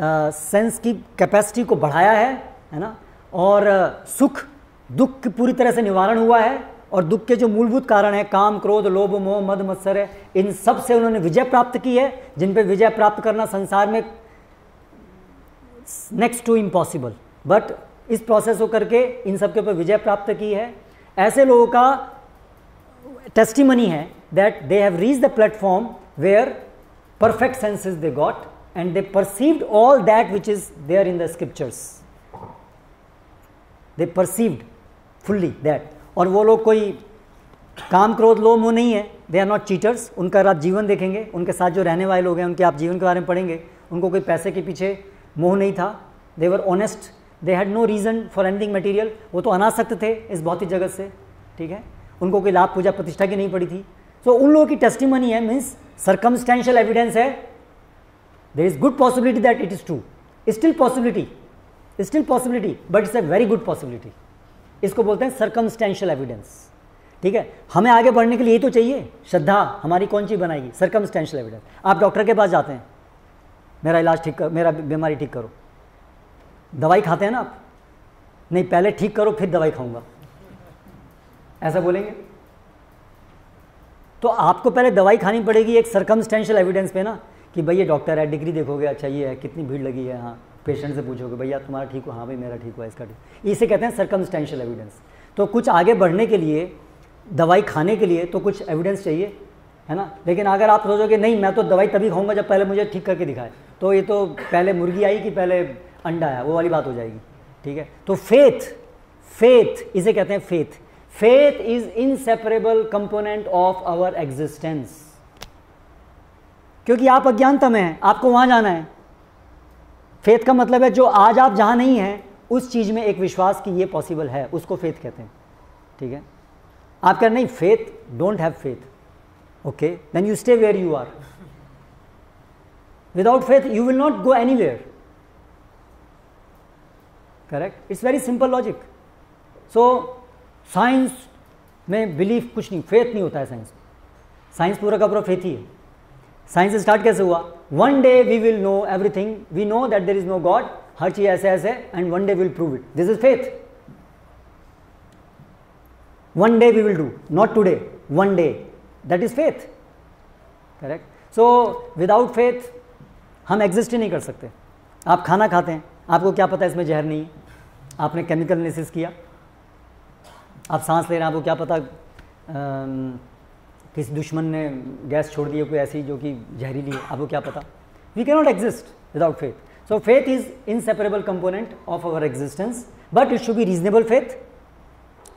सेंस की कैपेसिटी को बढ़ाया है है ना? और सुख, दुख पूरी तरह से निवारण हुआ है और दुख के जो मूलभूत कारण है, काम, क्रोध, लोभ, मोह, मद, मत्सर है, इन सबसे उन्होंने विजय प्राप्त की है, जिन पर विजय प्राप्त करना संसार में नेक्स्ट टू इम्पॉसिबल बट इस प्रोसेस को करके इन सब के ऊपर विजय प्राप्त की है। ऐसे लोगों का टेस्टिमनी है that they have reach the platform where perfect senses they got and they perceived all that which is there in the scriptures. They perceived fully that और वो लोग कोई काम क्रोध लोभ वो नहीं है। दे आर नॉट चीटर्स उनका आप जीवन देखेंगे। उनके साथ जो रहने वाले लोग हैं उनके आप जीवन के बारे में पढ़ेंगे। उनको कोई पैसे के पीछे मोह नहीं था। They were honest they had no reason for anything material वो तो अनासक्त थे इस भौतिक जगत से। ठीक है? उनको कोई लाभ पूजा प्रतिष्ठा की नहीं पड़ी थी। सो so, उन लोगों की टेस्टिमनी है मीन्स सर्कमस्टेंशियल एविडेंस है। There is good possibility that it is true still possibility still possibility but it's a very good possibility इसको बोलते हैं सर्कमस्टेंशियल एविडेंस ठीक है? हमें आगे बढ़ने के लिए तो चाहिए। श्रद्धा हमारी कौन चीज़ बनाएगी? सर्कमस्टेंशियल एविडेंस आप डॉक्टर के पास जाते हैं। मेरा इलाज ठीक कर, मेरा बीमारी ठीक करो। दवाई खाते हैं ना आप? नहीं, पहले ठीक करो, फिर दवाई खाऊँगा। ऐसा बोलेंगे? तो आपको पहले दवाई खानी पड़ेगी एक सरकमस्टेंशियल एविडेंस पे ना, कि भैया डॉक्टर है डिग्री देखोगे अच्छा ये है, कितनी भीड़ लगी है हाँ। पेशेंट से पूछोगे, भैया तुम्हारा ठीक हो? हाँ भाई, मेरा ठीक हुआ इसका ठीक इसे कहते हैं सरकमस्टेंशियल एविडेंस तो कुछ आगे बढ़ने के लिए, दवाई खाने के लिए तो कुछ एविडेंस चाहिए, है ना? लेकिन अगर आप सोचोगे, नहीं, मैं तो दवाई तभी खाऊँगा जब पहले मुझे ठीक करके दिखाए। तो ये तो पहले मुर्गी आई कि पहले अंडा आया, वो वाली बात हो जाएगी, ठीक है? तो फेथ फेथ इसे कहते हैं faith faith is inseparable component of our existence क्योंकि आप अज्ञानता में हैं, आपको वहाँ जाना है। फेथ का मतलब है जो आज आप जहाँ नहीं हैं, उस चीज़ में एक विश्वास कि ये पॉसिबल है, उसको फेथ कहते हैं। ठीक है? आप कह नहीं faith don't have faith okay then you stay where you are without faith you will not go anywhere correct it's very simple logic so science में बिलीफ कुछ नहीं फेथ नहीं होता है साइंस साइंस पूरा का पूरा फेथ ही है। साइंस स्टार्ट कैसे हुआ? One day we will know everything we know that there is no God हर चीज़ ऐसे ऐसे and one day will prove it this is faith one day we will do not today one day that is faith correct so without faith हम exist ही नहीं कर सकते. आप खाना खाते हैं. आपको क्या पता है इसमें जहर नहीं? है आपने केमिकल एनालिसिस किया. आप सांस ले रहे हैं, आपको क्या पता किसी दुश्मन ने गैस छोड़ दी कोई ऐसी जो कि जहरीली है? आपको क्या पता? We can not exist without faith so faith is inseparable component of our existence but it should be reasonable faith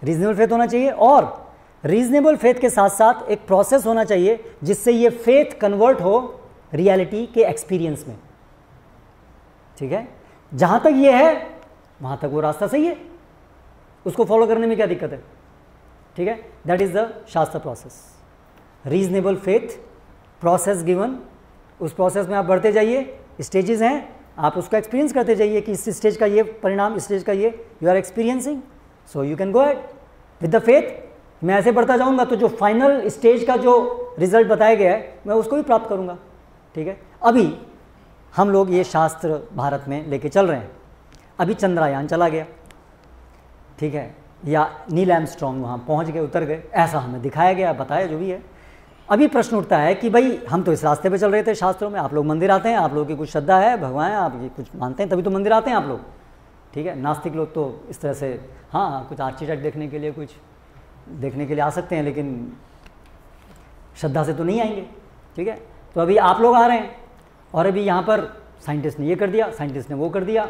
reasonable faith होना चाहिए और रीजनेबल फेथ के साथ साथ एक प्रोसेस होना चाहिए, जिससे ये फेथ कन्वर्ट हो रियलिटी के एक्सपीरियंस में। ठीक है? जहाँ तक ये है, वहाँ तक वो रास्ता सही है। उसको फॉलो करने में क्या दिक्कत है? ठीक है? That is the shastra process reasonable faith process given उस प्रोसेस में आप बढ़ते जाइए स्टेजेस हैं, आप उसका एक्सपीरियंस करते जाइए कि इस स्टेज का ये परिणाम, इस स्टेज का ये you are experiencing so you can go at with the faith मैं ऐसे बढ़ता जाऊँगा तो जो फाइनल स्टेज का जो रिज़ल्ट बताया गया है, मैं उसको भी प्राप्त करूँगा। ठीक है? अभी हम लोग ये शास्त्र भारत में लेके चल रहे हैं। अभी चंद्रयान चला गया। ठीक है? या नील एमस्ट्रॉन्ग वहाँ पहुँच गए, उतर गए। ऐसा हमें दिखाया गया, बताया जो भी है। अभी प्रश्न उठता है कि भाई, हम तो इस रास्ते पे चल रहे थे शास्त्रों में। आप लोग मंदिर आते हैं, आप लोगों की कुछ श्रद्धा है, भगवान आप ये कुछ मानते हैं, तभी तो मंदिर आते हैं आप लोग। ठीक है? नास्तिक लोग तो इस तरह से हाँ कुछ आर्किटेक्ट देखने के लिए, कुछ देखने के लिए आ सकते हैं, लेकिन श्रद्धा से तो नहीं आएँगे। ठीक है? तो अभी आप लोग आ रहे हैं, और अभी यहाँ पर साइंटिस्ट ने ये कर दिया, साइंटिस्ट ने वो कर दिया,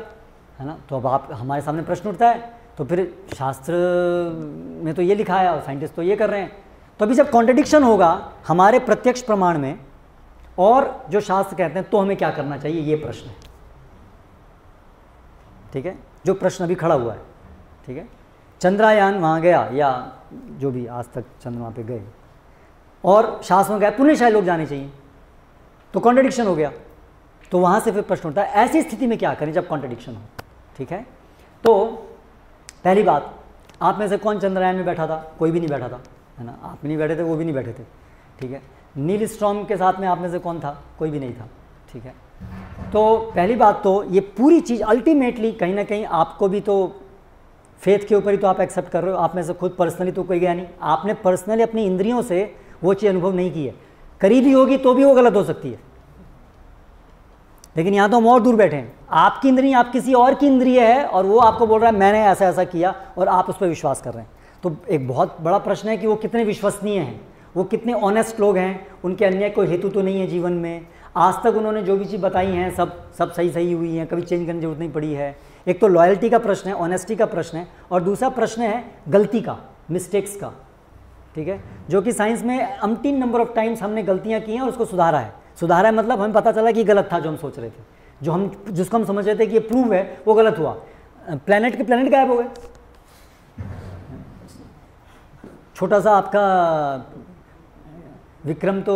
है ना? तो अब आप, हमारे सामने प्रश्न उठता है तो फिर शास्त्र में तो ये लिखा है, और साइंटिस्ट तो ये कर रहे हैं। तो अभी जब कॉन्ट्रडिक्शन होगा हमारे प्रत्यक्ष प्रमाण में, और जो शास्त्र कहते हैं तो हमें क्या करना चाहिए? ये प्रश्न है। ठीक है? जो प्रश्न अभी खड़ा हुआ है। ठीक है? चंद्रयान वहाँ गया, या जो भी आज तक चंद्रमा पे गए। और शास्त्र में गया पुण्य शायद लोग जाने चाहिए। तो कॉन्ट्रडिक्शन हो गया। तो वहाँ से फिर प्रश्न उठता है, ऐसी स्थिति में क्या करें जब कॉन्ट्रडिक्शन हो? ठीक है? तो पहली बात, आप में से कौन चंद्रयान में बैठा था? कोई भी नहीं बैठा था। है ना? आप नहीं बैठे थे, वो भी नहीं बैठे थे। ठीक है? नील स्ट्रॉम के साथ में आप में से कौन था? कोई भी नहीं था। ठीक है? तो पहली बात तो ये पूरी चीज़ अल्टीमेटली कहीं ना कहीं आपको भी तो फेथ के ऊपर ही तो आप एक्सेप्ट कर रहे हो। आप में से खुद पर्सनली तो कोई गया नहीं। आपने पर्सनली अपनी इंद्रियों से वो चीज़ अनुभव नहीं की है। करीबी होगी तो भी वो गलत हो सकती है। लेकिन यहाँ तो हम और दूर बैठे हैं। आपकी इंद्रिय, आप किसी और की इंद्रिय है और वो आपको बोल रहा है, मैंने ऐसा ऐसा किया और आप उस पर विश्वास कर रहे हैं। तो एक बहुत बड़ा प्रश्न है कि वो कितने विश्वसनीय हैं? वो कितने ऑनेस्ट लोग हैं? उनके अन्य कोई हेतु तो नहीं है जीवन में। आज तक उन्होंने जो भी चीज़ बताई हैं, सब सब सही सही हुई हैं, कभी चेंज करने की ज़रूरत नहीं पड़ी है। एक तो लॉयल्टी का प्रश्न है ऑनेस्टी का प्रश्न है, और दूसरा प्रश्न है गलती का मिस्टेक्स का। ठीक है? जो कि साइंस में अमटीन नंबर ऑफ़ टाइम्स हमने गलतियाँ की हैं और उसको सुधारा है। सुधारा है मतलब हमें पता चला कि गलत था जो हम सोच रहे थे। जो हम, जिसको हम समझ रहे थे कि ये प्रूव है, वो गलत हुआ। प्लानट के प्लानट गायब हो गए। छोटा सा आपका विक्रम तो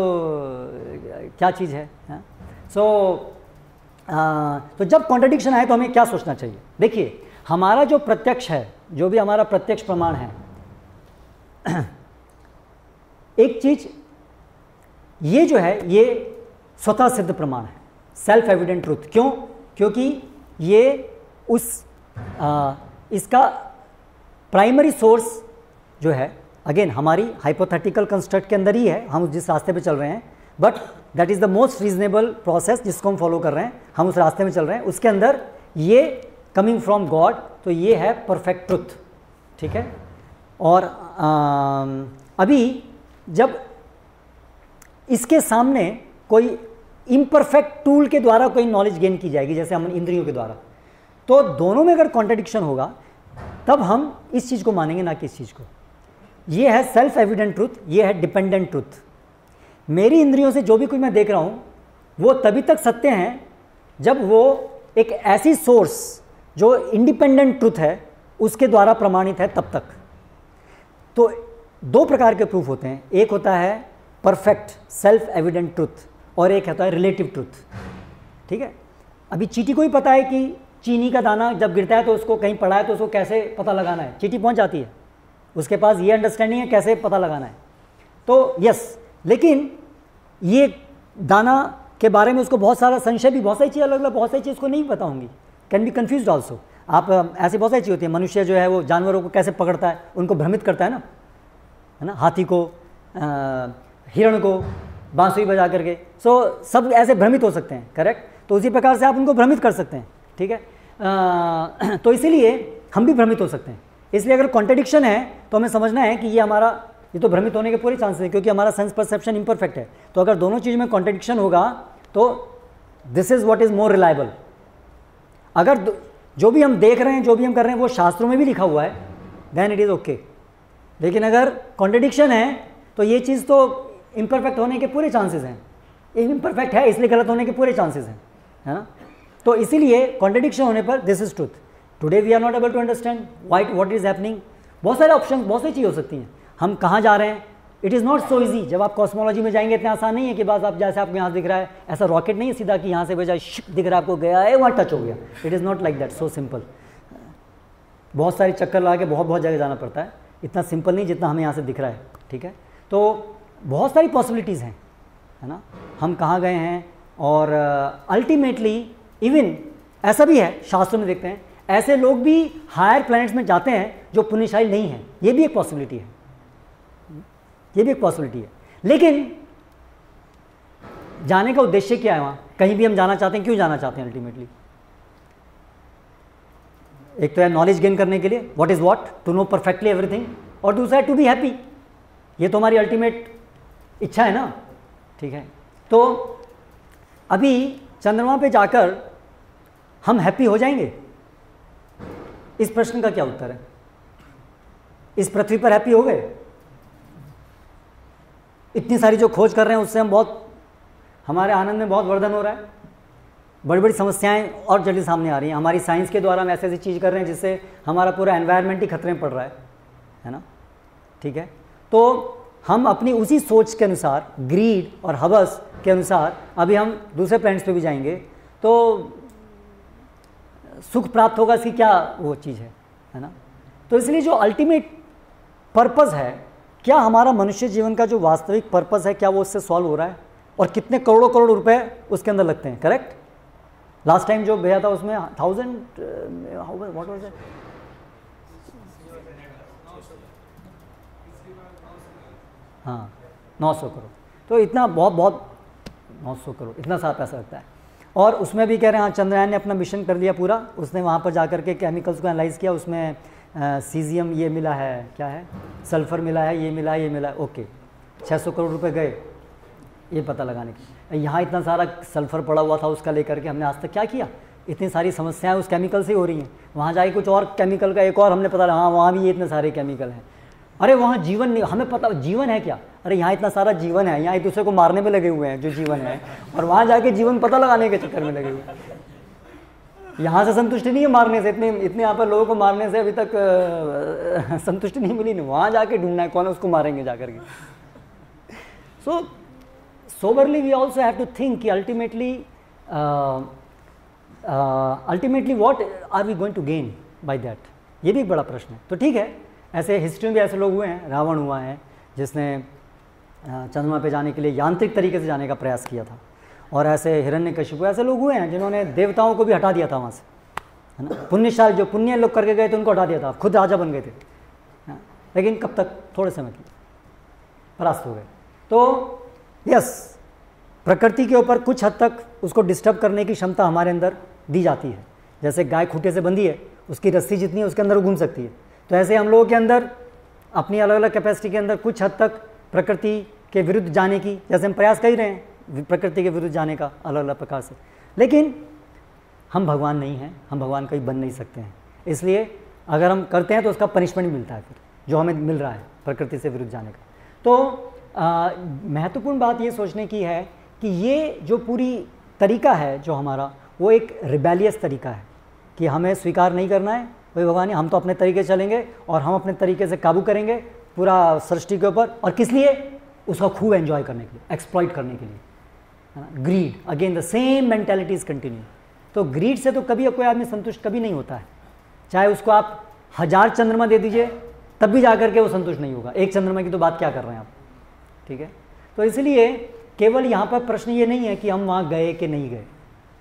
क्या चीज़ है सो so, तो जब कॉन्ट्रडिक्शन आए तो हमें क्या सोचना चाहिए? देखिए हमारा जो प्रत्यक्ष है जो भी हमारा प्रत्यक्ष प्रमाण है [clears throat] एक चीज़ ये जो है ये स्वतः सिद्ध प्रमाण है सेल्फ एविडेंट ट्रूथ क्यों? क्योंकि ये उस आ, इसका प्राइमरी सोर्स जो है अगेन हमारी हाइपोथेटिकल कंस्ट्रक्ट के अंदर ही है हम जिस रास्ते पे चल रहे हैं but that is the most reasonable process जिसको हम फॉलो कर रहे हैं हम उस रास्ते में चल रहे हैं। उसके अंदर ये कमिंग फ्रॉम गॉड तो ये है परफेक्ट ट्रुथ ठीक है? और आ, अभी जब इसके सामने कोई इम्परफेक्ट टूल के द्वारा कोई नॉलेज गेन की जाएगी जैसे हम इंद्रियों के द्वारा तो दोनों में अगर कॉन्ट्रडिक्शन होगा तब हम इस चीज़ को मानेंगे ना कि इस चीज़ को। ये है सेल्फ एविडेंट ट्रूथ ये है डिपेंडेंट ट्रूथ मेरी इंद्रियों से जो भी कुछ मैं देख रहा हूँ, वो तभी तक सत्य हैं जब वो एक ऐसी सोर्स जो इंडिपेंडेंट ट्रूथ है, उसके द्वारा प्रमाणित है तब तक. तो दो प्रकार के प्रूफ होते हैं. एक होता है परफेक्ट सेल्फ एविडेंट ट्रूथ और एक होता है रिलेटिव ट्रूथ ठीक है? अभी चीटी को ही पता है कि चीनी का दाना जब गिरता है तो उसको कहीं पड़ा है तो उसको कैसे पता लगाना है? चीटी पहुँच जाती है। उसके पास ये अंडरस्टैंडिंग है कैसे पता लगाना है। तो यस लेकिन ये दाना के बारे में उसको बहुत सारा संशय भी बहुत सारी चीज़ अलग अलग बहुत सारी चीज़ उसको नहीं पता होंगी। कैन बी कन्फ्यूज़ ऑल्सो आप ऐसी बहुत सारी चीज़ होती है। मनुष्य जो है वो जानवरों को कैसे पकड़ता है उनको भ्रमित करता है ना। है ना? हाथी को हिरण को बांसुरी बजा करके। सो so, सब ऐसे भ्रमित हो सकते हैं करेक्ट तो उसी प्रकार से आप उनको भ्रमित कर सकते हैं ठीक है? आ, [clears throat] तो इसीलिए हम भी भ्रमित हो सकते हैं। इसलिए अगर कॉन्ट्रडिक्शन है तो हमें समझना है कि ये हमारा, ये तो भ्रमित होने के पूरे चांसेस हैं, क्योंकि हमारा सेंस परसेप्शन इम्परफेक्ट है। तो अगर दोनों चीज़ में कॉन्ट्रडिक्शन होगा तो this is what is more reliable अगर जो भी हम देख रहे हैं, जो भी हम कर रहे हैं, वो शास्त्रों में भी लिखा हुआ है देन इट इज़ ओके लेकिन अगर कॉन्ट्रडिक्शन है तो ये चीज़ तो इम्परफेक्ट होने के पूरे चांसेस हैं। इम्परफेक्ट है, इसलिए गलत होने के पूरे चांसेस हैं, है ना? तो इसीलिए कॉन्ट्रडिक्शन होने पर this is truth today we are not able to understand what what is happening बहुत सारे ऑप्शन बहुत सारी चीज़ हो सकती हैं। हम कहाँ जा रहे हैं? It is not so easy जब आप कॉस्मोलॉजी में जाएँगे इतना आसान नहीं है कि बस आप जैसे आपको यहाँ दिख रहा है ऐसा रॉकेट नहीं है सीधा कि यहाँ से बजाय दिख रहा है आपको गया है वहाँ टच हो गया। It is not like that so simple बहुत सारे चक्कर लगा के बहुत बहुत जगह जाना पड़ता है। इतना सिंपल नहीं जितना हमें यहाँ से दिख रहा है। ठीक है? तो बहुत सारी पॉसिबिलिटीज़ हैं। है ना? हम कहाँ गए हैं? और अल्टीमेटली uh, इवन ऐसा भी है शास्त्रों में देखते हैं ऐसे लोग भी हायर प्लैनेट्स में जाते हैं जो पुण्यशाली नहीं हैं। ये भी एक पॉसिबिलिटी है। ये भी एक पॉसिबिलिटी है। लेकिन जाने का उद्देश्य क्या है वहाँ? कहीं भी हम जाना चाहते हैं, क्यों जाना चाहते हैं अल्टीमेटली एक तो है नॉलेज गेन करने के लिए। What is what to know perfectly everything और दूसरा है टू बी हैप्पी ये तो हमारी अल्टीमेट इच्छा है ना? ठीक है। तो अभी चंद्रमा पे जाकर हम हैप्पी हो जाएँगे? इस प्रश्न का क्या उत्तर है? इस पृथ्वी पर हैप्पी हो गए? इतनी सारी जो खोज कर रहे हैं, उससे हम बहुत, हमारे आनंद में बहुत वर्धन हो रहा है। बड़ी बड़ी समस्याएँ और जल्दी सामने आ रही हैं। हमारी साइंस के द्वारा हम ऐसी ऐसी चीज़ कर रहे हैं, जिससे हमारा पूरा एनवायरनमेंट ही खतरे में पड़ रहा है। है ना? ठीक है? तो हम अपनी उसी सोच के अनुसार ग्रीड और हवस के अनुसार, अभी हम दूसरे प्लैनेट्स पे भी जाएँगे। तो सुख प्राप्त होगा, इसकी क्या वो चीज़ है है ना? तो इसलिए जो अल्टीमेट पर्पज़ है, क्या हमारा मनुष्य जीवन का जो वास्तविक पर्पज़ है, क्या वो उससे सॉल्व हो रहा है? और कितने करोड़ों करोड़ रुपए उसके अंदर लगते हैं करेक्ट लास्ट टाइम जो भेजा था उसमें थाउज़ेंड वॉट वॉज़ हाँ नौ सौ करोड़। तो इतना बहुत बहुत, नौ सौ करोड़, इतना सारा पैसा लगता है। और उसमें भी कह रहे हैं हाँ चंद्रयान ने अपना मिशन कर लिया पूरा। उसने वहाँ पर जा के केमिकल्स को एनालाइज किया, उसमें सीजियम ये मिला है, क्या है? सल्फ़र मिला है, ये मिला है ये मिला है ओके 600 करोड़ रुपए गए, ये पता लगाने के यहाँ इतना सारा सल्फ़र पड़ा हुआ था उसका लेकर के हमने आज तक क्या किया? इतनी सारी समस्याएँ उस केमिकल से हो रही हैं। वहाँ जाके कुछ और केमिकल का एक और हमने पता लगा हाँ वहाँ भी ये इतने सारे केमिकल हैं। अरे वहाँ जीवन नहीं, हमें पता, जीवन है क्या? अरे यहाँ इतना सारा जीवन है, यहाँ एक दूसरे को मारने में लगे हुए हैं जो जीवन है, और वहाँ जाके जीवन पता लगाने के चक्कर में लगे हुए हैं। यहाँ से संतुष्टि नहीं है मारने से, इतने इतने यहाँ पर लोगों को मारने से अभी तक [laughs] संतुष्टि नहीं मिली, नहीं, वहाँ जाके ढूंढना है कौन उसको मारेंगे जाकर के। So soberly we also have to think कि ultimately ultimately what are we going to gain by that ये भी एक बड़ा प्रश्न है। तो ठीक है ऐसे हिस्ट्री में भी ऐसे लोग हुए हैं, रावण हुआ है, जिसने चंद्रमा पे जाने के लिए यांत्रिक तरीके से जाने का प्रयास किया था। और ऐसे हिरण्य कश्यप ऐसे लोग हुए हैं जिन्होंने देवताओं को भी हटा दिया था वहाँ से, है ना? पुण्यशाल, जो पुण्य लोग करके गए थे, उनको हटा दिया था। खुद राजा बन गए थे लेकिन कब तक? थोड़े समय के परास्त हो गए। तो यस प्रकृति के ऊपर कुछ हद तक उसको डिस्टर्ब करने की क्षमता हमारे अंदर दी जाती है। जैसे गाय खूटे से बंधी है, उसकी रस्सी जितनी है, उसके अंदर घूम सकती है। तो ऐसे हम लोगों के अंदर, अपनी अलग अलग कैपेसिटी के अंदर कुछ हद तक प्रकृति के विरुद्ध जाने की, जैसे हम प्रयास कर ही रहे हैं प्रकृति के विरुद्ध जाने का अलग अलग प्रकार से। लेकिन, हम भगवान नहीं हैं, हम भगवान कभी बन नहीं सकते हैं। इसलिए, अगर हम करते हैं तो उसका पनिशमेंट मिलता है फिर, जो हमें मिल रहा है, प्रकृति से विरुद्ध जाने का। तो महत्वपूर्ण बात ये सोचने की है कि ये जो पूरी तरीका है, जो हमारा, वो एक रिबेलियस तरीका है, कि हमें स्वीकार नहीं करना है भाई भगवान हम तो अपने तरीके चलेंगे और हम अपने तरीके से काबू करेंगे पूरा सृष्टि के ऊपर। और किस लिए? उसका खूब एंजॉय करने के लिए एक्सप्लॉइट करने के लिए, है ना? Greed again the same mentality is continue तो ग्रीड से तो कभी कोई आदमी संतुष्ट कभी नहीं होता है। चाहे उसको आप हज़ार चंद्रमा दे दीजिए, तब भी जाकर के वो संतुष्ट नहीं होगा। एक चंद्रमा की तो बात क्या कर रहे हैं आप? ठीक है? तो इसलिए केवल यहाँ पर प्रश्न ये नहीं है कि हम वहाँ गए कि नहीं गए।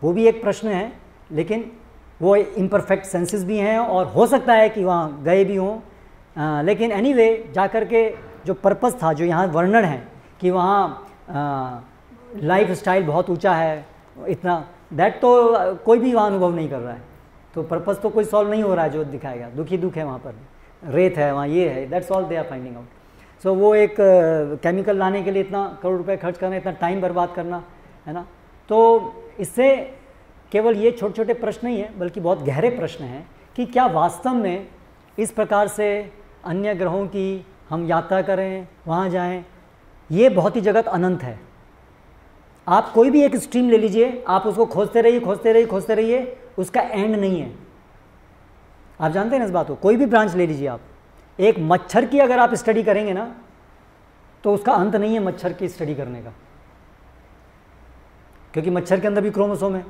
वो भी एक प्रश्न है, लेकिन वो इम्परफेक्ट सेंसेस भी हैं और हो सकता है कि वहाँ गए भी हों। लेकिन एनी वे जा कर के जो पर्पज़ था, जो यहाँ वर्णन है कि वहाँ लाइफ स्टाइल बहुत ऊँचा है, इतना दैट तो कोई भी वहाँ अनुभव नहीं कर रहा है। तो पर्पज़ तो कोई सॉल्व नहीं हो रहा है जो दिखाएगा। दुखी दुख है वहाँ पर, रेत है, वहाँ ये है that's all they are finding out so वो एक केमिकल लाने के लिए इतना करोड़ रुपए खर्च करना, इतना टाइम बर्बाद करना, है ना? तो इससे केवल ये छोटे छोटे प्रश्न ही है, बल्कि बहुत गहरे प्रश्न हैं कि क्या वास्तव में इस प्रकार से अन्य ग्रहों की हम यात्रा करें, वहाँ जाएँ, ये बहुत ही जगत अनंत है। आप कोई भी एक स्ट्रीम ले लीजिए, आप उसको खोजते रहिए खोजते रहिए खोजते रहिए, उसका एंड नहीं है। आप जानते हैं ना इस बात को? कोई भी ब्रांच ले लीजिए आप। एक मच्छर की अगर आप स्टडी करेंगे ना तो उसका अंत नहीं है मच्छर की स्टडी करने का। क्योंकि मच्छर के अंदर भी क्रोमोसोम है।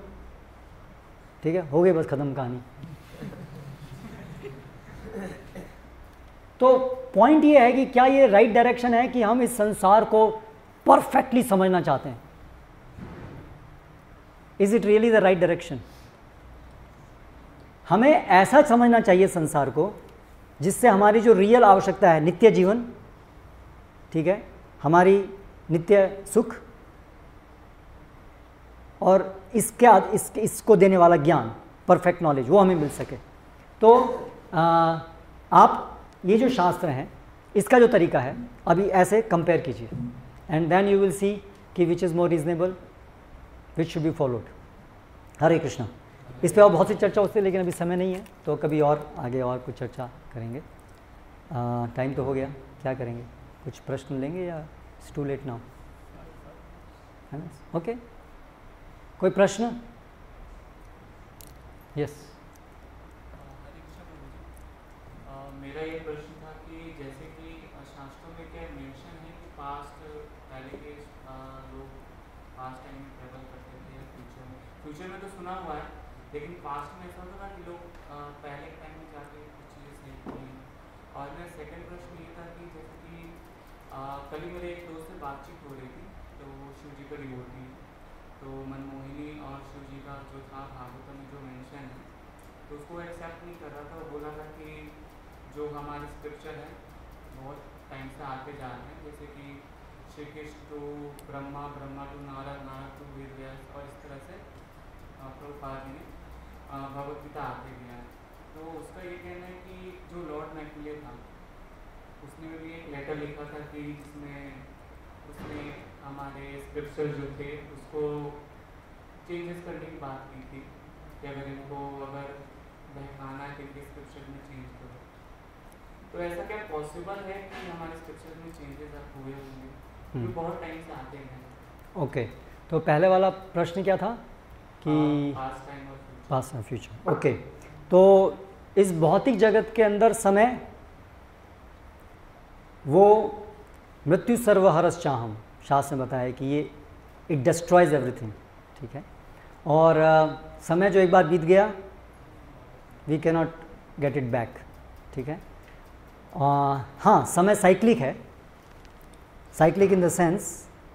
ठीक है? हो गई बस ख़त्म कहानी। तो पॉइंट ये है कि क्या ये राइट right डायरेक्शन है कि हम इस संसार को परफेक्टली समझना चाहते हैं? Is it really the right direction हमें ऐसा समझना चाहिए संसार को, जिससे हमारी जो रियल आवश्यकता है, नित्य जीवन, ठीक है? हमारी नित्य सुख, और इसके इस, इसको देने वाला ज्ञान परफेक्ट नॉलेज वो हमें मिल सके। तो आ, आप ये जो शास्त्र हैं इसका जो तरीका है अभी ऐसे कंपेयर कीजिए। And then you will see कि which is more reasonable which should be followed Hare Krishna. इस पर और बहुत सी चर्चा होती है लेकिन अभी समय नहीं है तो कभी और आगे और कुछ चर्चा करेंगे। टाइम तो हो गया क्या करेंगे? कुछ प्रश्न लेंगे या टू लेट नाउ है ना? ओके कोई प्रश्न? यस. मेरा ये प्रश्न था कि जैसे कि शास्त्रों में क्या मेंशन है कि पास्ट पहले के लोग पास्ट टाइम में ट्रेवल करते थे या फ्यूचर में? फ्यूचर में तो सुना हुआ है, लेकिन पास्ट में ऐसा होता था कि लोग पहले टाइम में जाके कुछ चीज़ें सीखते हैं और मेरा सेकंड प्रश्न ये था कि जैसे कि कल ही मेरे एक दोस्त से बातचीत हो रही थी तो वो शिव जी का डिवोटी तो मनमोहिनी और शिव जी का जो था भागवतम में जो मैंशन है तो उसको एक्सेप्ट नहीं कर रहा था। वो बोला था कि जो हमारे स्क्रिप्चर है, बहुत टाइम से आते जा रहे हैं। जैसे कि Shri Krishna to Brahma Brahma to Narad Narad to Veer Vyas और इस तरह से प्रभुपाद जी ने भगवदगीता आते गया है। तो उसका ये कहना है कि जो लॉर्ड मैकले था, उसने भी एक लेटर लिखा था कि जिसमें उसने हमारे स्क्रिप्चर जो थे उसको चेंजेस करने की बात की थी कि अगर इनको अगर बहकाना है तो स्क्रिप्चर में चेंज करो। तो ऐसा क्या पॉसिबल है कि हमारे स्ट्रक्चर में चेंजेस अब हुए होंगे? हम्म। बहुत टाइम से आते हैं। ओके तो पहले वाला प्रश्न क्या था? कि पास एंड फ्यूचर ओके तो इस भौतिक जगत के अंदर समय वो मृत्यु सर्वहरस चाहम। शास्त्र ने बताया कि ये इट डिस्ट्रॉयज एवरीथिंग ठीक है? और समय जो एक बार बीत गया we cannot get it back ठीक है? हाँ समय साइक्लिक है। साइक्लिक इन द सेंस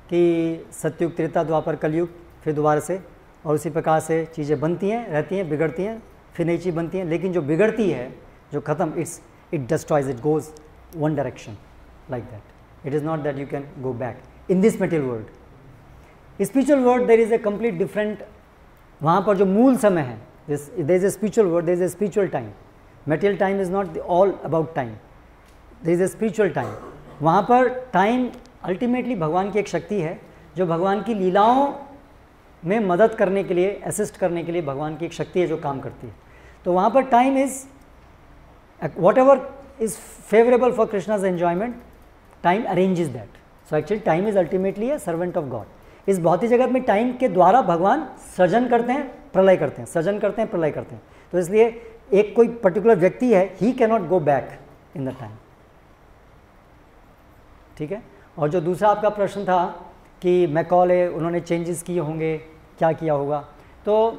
कि सत्युग, त्रेता, द्वापर, कलयुग, फिर दोबारा से, और उसी प्रकार से चीज़ें बनती हैं, रहती हैं, बिगड़ती हैं, फिर नई चीज़ बनती हैं, लेकिन जो बिगड़ती है, जो ख़त्म it's it destroys it goes one direction like that it is not that you can go back in this material world spiritual world there is a complete different वहाँ पर जो मूल समय है there is a spiritual world there is a spiritual time material time is not all about time there is a spiritual time वहाँ पर time ultimately भगवान की एक शक्ति है, जो भगवान की लीलाओं में मदद करने के लिए असिस्ट करने के लिए भगवान की एक शक्ति है जो काम करती है। तो वहाँ पर time is whatever is favourable for Krishna's enjoyment time arrange is that so actually time is ultimately a servant of God इस भौतिक जगत में टाइम के द्वारा भगवान सृजन करते हैं, प्रलय करते हैं, सृजन करते हैं, प्रलय करते हैं। तो इसलिए एक कोई पर्टिकुलर व्यक्ति है he cannot go back in the time ठीक है? और जो दूसरा आपका प्रश्न था कि मैकॉले उन्होंने चेंजेस किए होंगे, क्या किया होगा? तो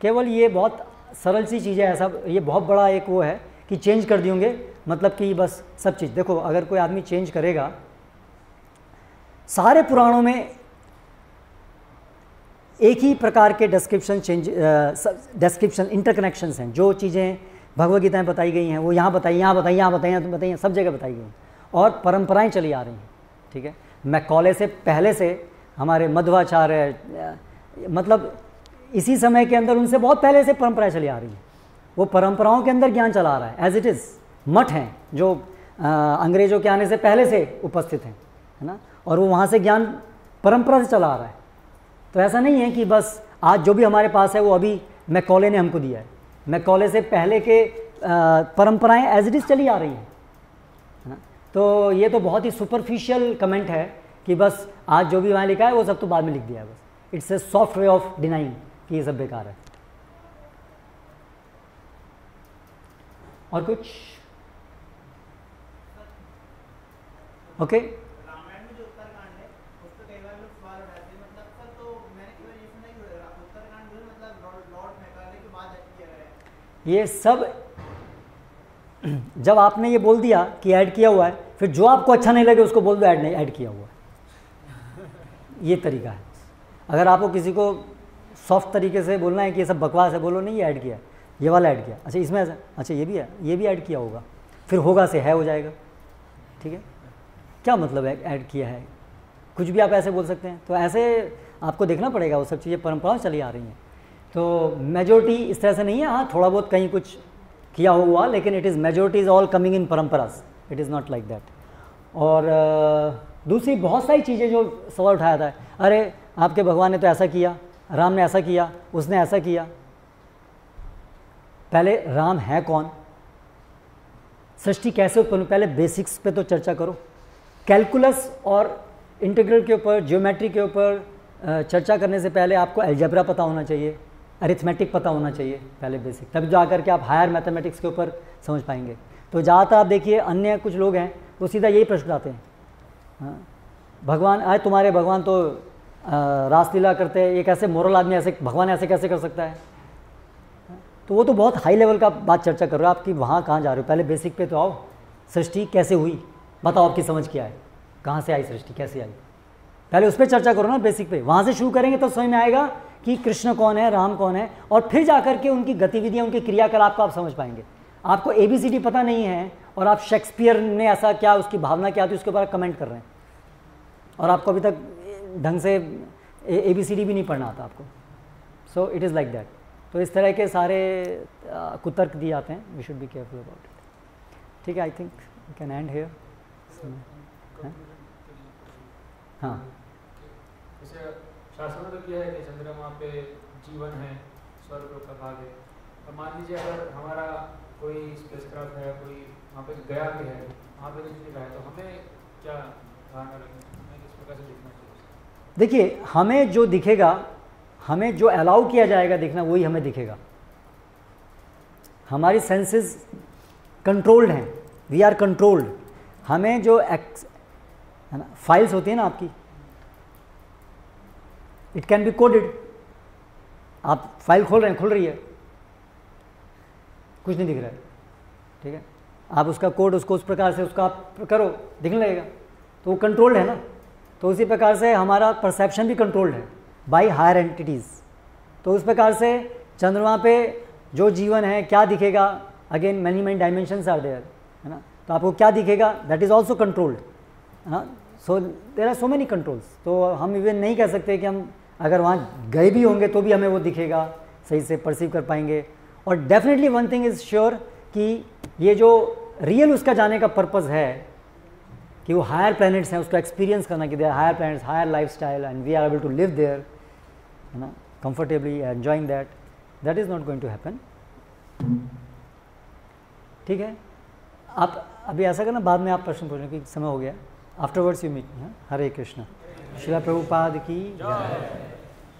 केवल ये बहुत सरल सी चीज़ है, ऐसा ये बहुत बड़ा एक वो है कि चेंज कर दिए होंगे मतलब कि बस सब चीज़। देखो, अगर कोई आदमी चेंज करेगा सारे पुराणों में एक ही प्रकार के डिस्क्रिप्शन चेंज डिस्क्रिप्शन इंटरकनेक्शन हैं। जो चीज़ें भगवदगीता में बताई गई हैं वो यहाँ बताई यहाँ बताई यहाँ बताई यहाँ बताई सब जगह बताई गई और परंपराएँ चली आ रही हैं ठीक है? मैं मैकॉले से पहले से हमारे मध्वाचार्य मतलब इसी समय के अंदर उनसे बहुत पहले से परंपराएँ चली आ रही हैं। वो परंपराओं के अंदर ज्ञान चला रहा है एज इट इज़ मठ हैं जो आ, अंग्रेज़ों के आने से पहले से उपस्थित हैं है ना? और वो वहाँ से ज्ञान परंपरा से चला आ रहा है। तो ऐसा नहीं है कि बस आज जो भी हमारे पास है वो अभी मैकॉले ने हमको दिया है। मैकॉले से पहले के परंपराएँ एज इट इज़ चली आ रही हैं। तो ये तो बहुत ही सुपरफिशियल कमेंट है कि बस आज जो भी वहाँ लिखा है वो सब तो बाद में लिख दिया है बस। It's a soft way of denying कि ये सब बेकार है। और कुछ? Okay okay? ये सब जब आपने ये बोल दिया कि ऐड किया हुआ है, फिर जो आपको अच्छा नहीं लगे उसको बोल दो, ऐड नहीं, ऐड किया हुआ है। ये तरीका है। अगर आपको किसी को सॉफ्ट तरीके से बोलना है कि ये सब बकवास है, बोलो, नहीं, ये ऐड किया। ये वाला ऐड किया। अच्छा इसमें ऐसा अच्छा ये भी है, ये भी ऐड किया होगा। फिर होगा से है, हो जाएगा। ठीक है? क्या मतलब है, ऐड किया है? कुछ भी आप ऐसे बोल सकते हैं। तो ऐसे आपको देखना पड़ेगा, वो सब चीज़ें, परंपराओं चली आ रही हैं। तो मेजोरिटी इस तरह से नहीं है। हाँ थोड़ा बहुत कहीं कुछ किया हुआ, लेकिन it is majority is all coming in परम्पराज it is not like that और दूसरी बहुत सारी चीज़ें जो सवाल उठाया था। अरे, आपके भगवान ने तो ऐसा किया, राम ने ऐसा किया, उसने ऐसा किया। पहले राम है कौन? सृष्टि कैसे उत्पन्न पहले बेसिक्स पे तो चर्चा करो। कैलकुलस और इंटीग्रल के ऊपर जियोमेट्री के ऊपर चर्चा करने से पहले आपको एल्जेब्रा पता होना चाहिए। अरिथमेटिक पता होना चाहिए, पहले बेसिक तब जा कर के आप हायर मैथमेटिक्स के ऊपर समझ पाएँगे। तो ज़्यादातर आप देखिए, अन्य कुछ लोग हैं, वो सीधा यही प्रश्न आते हैं। हाँ। भगवान, आए तुम्हारे भगवान तो रासलीला करते हैं एक ऐसे मोरल आदमी ऐसे, भगवान ऐसे कैसे कर सकता है? तो वो तो बहुत हाई लेवल का बात चर्चा कर रहे हो आप कि वहाँ कहाँ जा रहे हो? पहले बेसिक पे तो आओ। सृष्टि कैसे हुई? बताओ आपकी समझ क्या है? कहाँ से आई सृष्टि? कैसे आई? पहले उस पर चर्चा करो ना बेसिक पे। वहाँ से शुरू करेंगे तो समझ में आएगा कि कृष्ण कौन है राम कौन है और फिर जा कर के उनकी गतिविधियाँ उनके क्रियाकलाप को आप समझ पाएँगे। आपको ए बी सी डी पता नहीं है और आप शेक्सपियर ने ऐसा क्या उसकी भावना क्या थी उसके ऊपर कमेंट कर रहे हैं। और आपको अभी तक ढंग से ए बी सी डी भी नहीं पढ़ना आता आपको। So it is like that तो इस तरह के सारे कुतर्क दिए जाते हैं। We should be careful about it ठीक है I think you can end here हाँ। शास्त्र तो किया है कि चंद्रमा पे जीवन है, स्वर्ग का भाग है। और मान लीजिए अगर हमारा कोई स्पेसक्राफ्ट है, कोई वहाँ पे गया भी है, वहाँ पे कुछ रहा है तो हमें क्या ध्यान रखना हमें किस प्रकार से देखना चाहिए देखिए, हमें जो दिखेगा, हमें जो अलाउ किया जाएगा देखना, वही हमें दिखेगा। हमारी सेंसेस कंट्रोल्ड हैं। वी आर कंट्रोल्ड हमें जो एक्स है ना फाइल्स होती हैं ना आपकी इट कैन बी कोडेड आप फ़ाइल खोल रहे हैं, खुल रही है। कुछ नहीं दिख रहा है। ठीक है? आप उसका कोड उसको उस प्रकार से उसका आप करो, दिखने लगेगा। तो वो कंट्रोल्ड है ना? तो उसी प्रकार से हमारा परसेप्शन भी कंट्रोल्ड है बाई हायर एंटिटीज़ तो उस प्रकार से चंद्रमा पे जो जीवन है, क्या दिखेगा? Again many many dimension are there है ना? तो आपको क्या दिखेगा? दैट इज़ ऑल्सो कंट्रोल्ड है ना? So there are so many controls तो हम इवन नहीं कह सकते कि हम अगर वहाँ गए भी होंगे तो भी हमें वो दिखेगा, सही से परसीव कर पाएँगे। और definitely one thing is sure कि ये जो रियल उसका जाने का पर्पज़ है, कि वो हायर प्लैनेट्स हैं, उसको एक्सपीरियंस करना कि there higher planets higher life style and we are able to live there है ना comfortably enjoying that that is not going to happen ठीक है? आप अभी ऐसा करना, बाद में आप प्रश्न पूछने की समय हो गया। Afterwards you meet Hare Krishna. Srila Prabhupada की